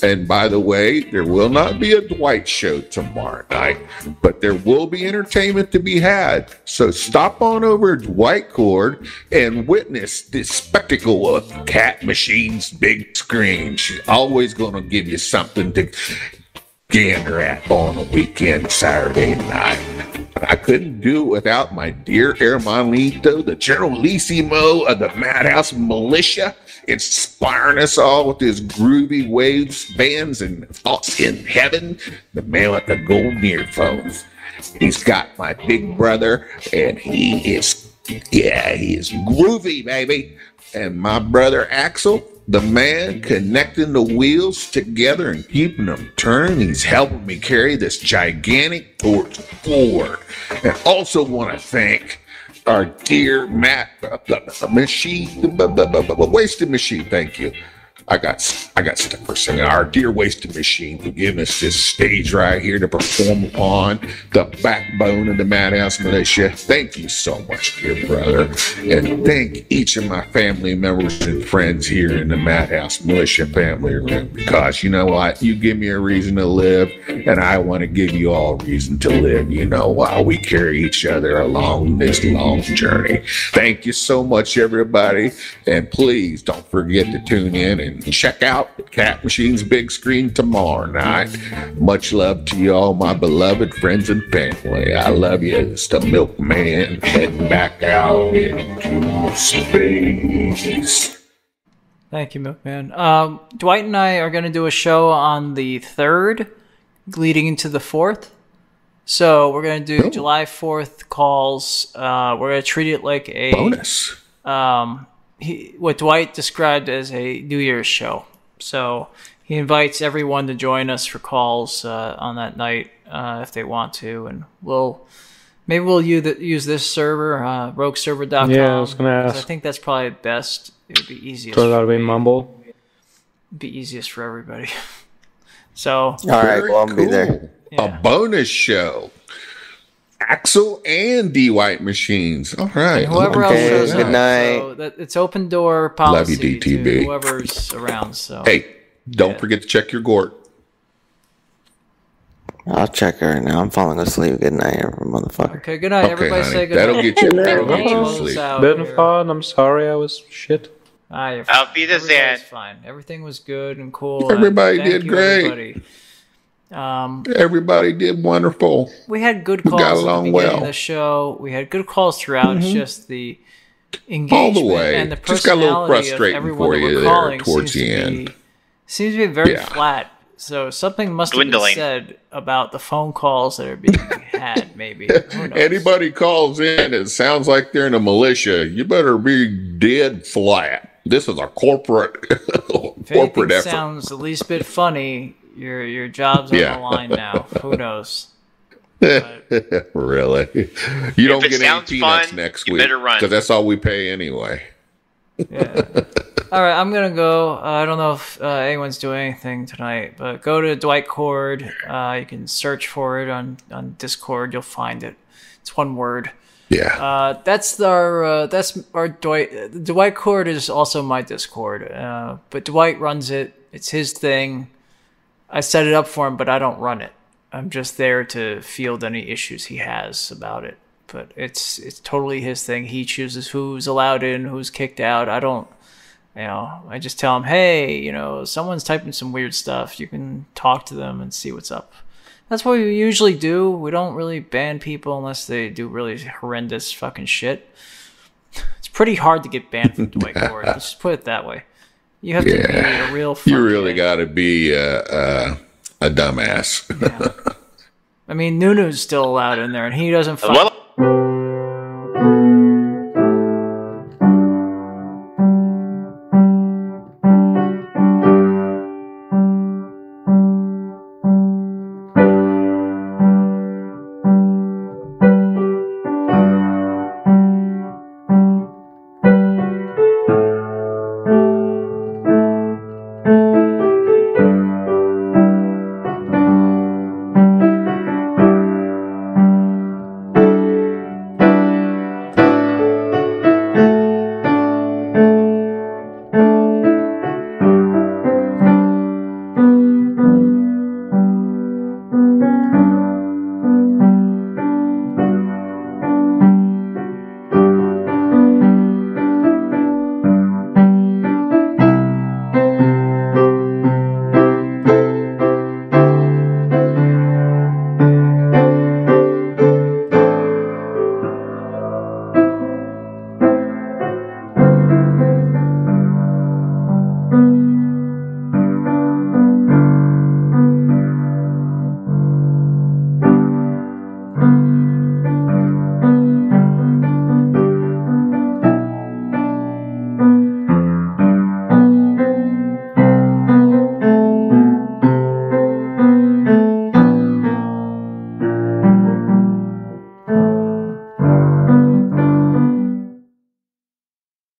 Speaker 53: And by the way, there will not be a Dwight show tomorrow night, but there will be entertainment to be had. So stop on over to Dwight Cord and witness this spectacle of Cat Machine's big screen. She's always going to give you something to gander at on a weekend Saturday night. I couldn't do it without my dear Hermanito, the Generalissimo of the Madhouse Militia, inspiring us all with his groovy waves, bands, and thoughts in heaven. The man with the golden earphones. He's got my big brother, and he is, yeah, he is groovy, baby. And my brother Axel, the man connecting the wheels together and keeping them turning. He's helping me carry this gigantic torch forward. And also want to thank our dear Matt machine, wasted machine. Thank you. I got I got stuck for second. Our dear wasted machine giving us this stage right here to perform upon the backbone of the Madhouse Militia. Thank you so much, dear brother, and thank each of my family members and friends here in the Madhouse Militia family room. Because you know what, you give me a reason to live, and I want to give you all reason to live. You know, while we carry each other along this long journey. Thank you so much, everybody, and please don't forget to tune in and check out Cat Machine's big screen tomorrow night. Much love to you all, my beloved friends and family. I love you. It's the milkman heading back out into space.
Speaker 1: Thank you, Milkman. Um, Dwight and I are going to do a show on the 3rd, leading into the 4th. So we're going to do July 4th calls. Uh, we're going to treat it like a
Speaker 53: bonus.
Speaker 1: Um, he, what Dwight described as a New Year's show. So he invites everyone to join us for calls uh, on that night uh, if they want to, and we'll maybe we'll use, the, use this server, uh, rogueserver.com.
Speaker 23: Yeah, I was gonna
Speaker 1: 'cause
Speaker 23: ask.
Speaker 1: I think that's probably best. It would be easiest.
Speaker 23: So that'll be Mumble.
Speaker 1: be easiest for everybody. so
Speaker 53: All right, well, I'll be there. A bonus show. Axel and D White machines. All right.
Speaker 1: And whoever
Speaker 53: Okay,
Speaker 1: else shows
Speaker 53: good
Speaker 1: up.
Speaker 53: night.
Speaker 1: So that, it's open door policy.
Speaker 53: Love you,
Speaker 1: policy to
Speaker 53: DTB.
Speaker 1: whoever's around. So
Speaker 53: Hey, don't forget to check your gourd.
Speaker 55: I'll check her right now. I'm falling asleep. Good night, motherfucker.
Speaker 1: Okay, good night.
Speaker 53: Okay,
Speaker 1: Everybody
Speaker 53: honey.
Speaker 1: say good
Speaker 53: That'll
Speaker 1: night.
Speaker 53: get you- that'll get you to
Speaker 1: close
Speaker 53: sleep.
Speaker 1: out
Speaker 23: Been
Speaker 1: here.
Speaker 23: fun. I'm sorry I was shit.
Speaker 1: Ah, you're
Speaker 54: Auf Wiedersehen.
Speaker 1: Everybody's fine. Everything was good and cool.
Speaker 53: Everybody
Speaker 1: and thank
Speaker 53: did
Speaker 1: you,
Speaker 53: great.
Speaker 1: Everybody. Um,
Speaker 53: Everybody did wonderful.
Speaker 1: we had good
Speaker 53: We
Speaker 1: calls
Speaker 53: got
Speaker 1: at the
Speaker 53: along
Speaker 1: beginning
Speaker 53: well.
Speaker 1: of the show. We had good calls throughout. It's
Speaker 53: Mhm.
Speaker 1: just the
Speaker 53: All
Speaker 1: engagement
Speaker 53: the way.
Speaker 1: and the
Speaker 53: Just got a little
Speaker 1: personality of
Speaker 53: frustrating
Speaker 1: everyone
Speaker 53: for
Speaker 1: that
Speaker 53: you
Speaker 1: we're
Speaker 53: there
Speaker 1: calling
Speaker 53: towards
Speaker 1: seems
Speaker 53: the end.
Speaker 1: Be, seems to be very
Speaker 53: Yeah.
Speaker 1: flat. So something must have been said about the phone calls that are being had. Maybe
Speaker 53: Anybody calls in, it sounds like they're in a militia. You better be dead flat. This is a corporate corporate effort.
Speaker 1: sounds the least bit funny, your your job's on
Speaker 53: Yeah.
Speaker 1: the line now. Who knows?
Speaker 53: really? You don't get any
Speaker 54: sounds
Speaker 53: peanuts
Speaker 54: fun,
Speaker 53: next
Speaker 54: you
Speaker 53: week because that's all we pay anyway.
Speaker 1: All right, I'm gonna go. Uh, I don't know if uh, anyone's doing anything tonight, but go to Dwight Cord. Uh, you can search for it on on Discord. You'll find it. It's one word.
Speaker 53: Yeah.
Speaker 1: Uh, that's our uh, that's our Dwight. Dwight Cord is also my Discord, uh, but Dwight runs it. It's his thing. I set it up for him, but I don't run it. I'm just there to field any issues he has about it. But it's it's totally his thing. He chooses who's allowed in, who's kicked out. I don't, you know. I just tell him, hey, you know, someone's typing some weird stuff. You can talk to them and see what's up. That's what we usually do. We don't really ban people unless they do really horrendous fucking shit. It's pretty hard to get banned from Dwight Cord. Let's just put it that way. You have to be a real.
Speaker 53: You really got to be uh, uh, a dumbass.
Speaker 1: I mean, Nunu's still allowed in there, and he doesn't. Fuck
Speaker 54: Well,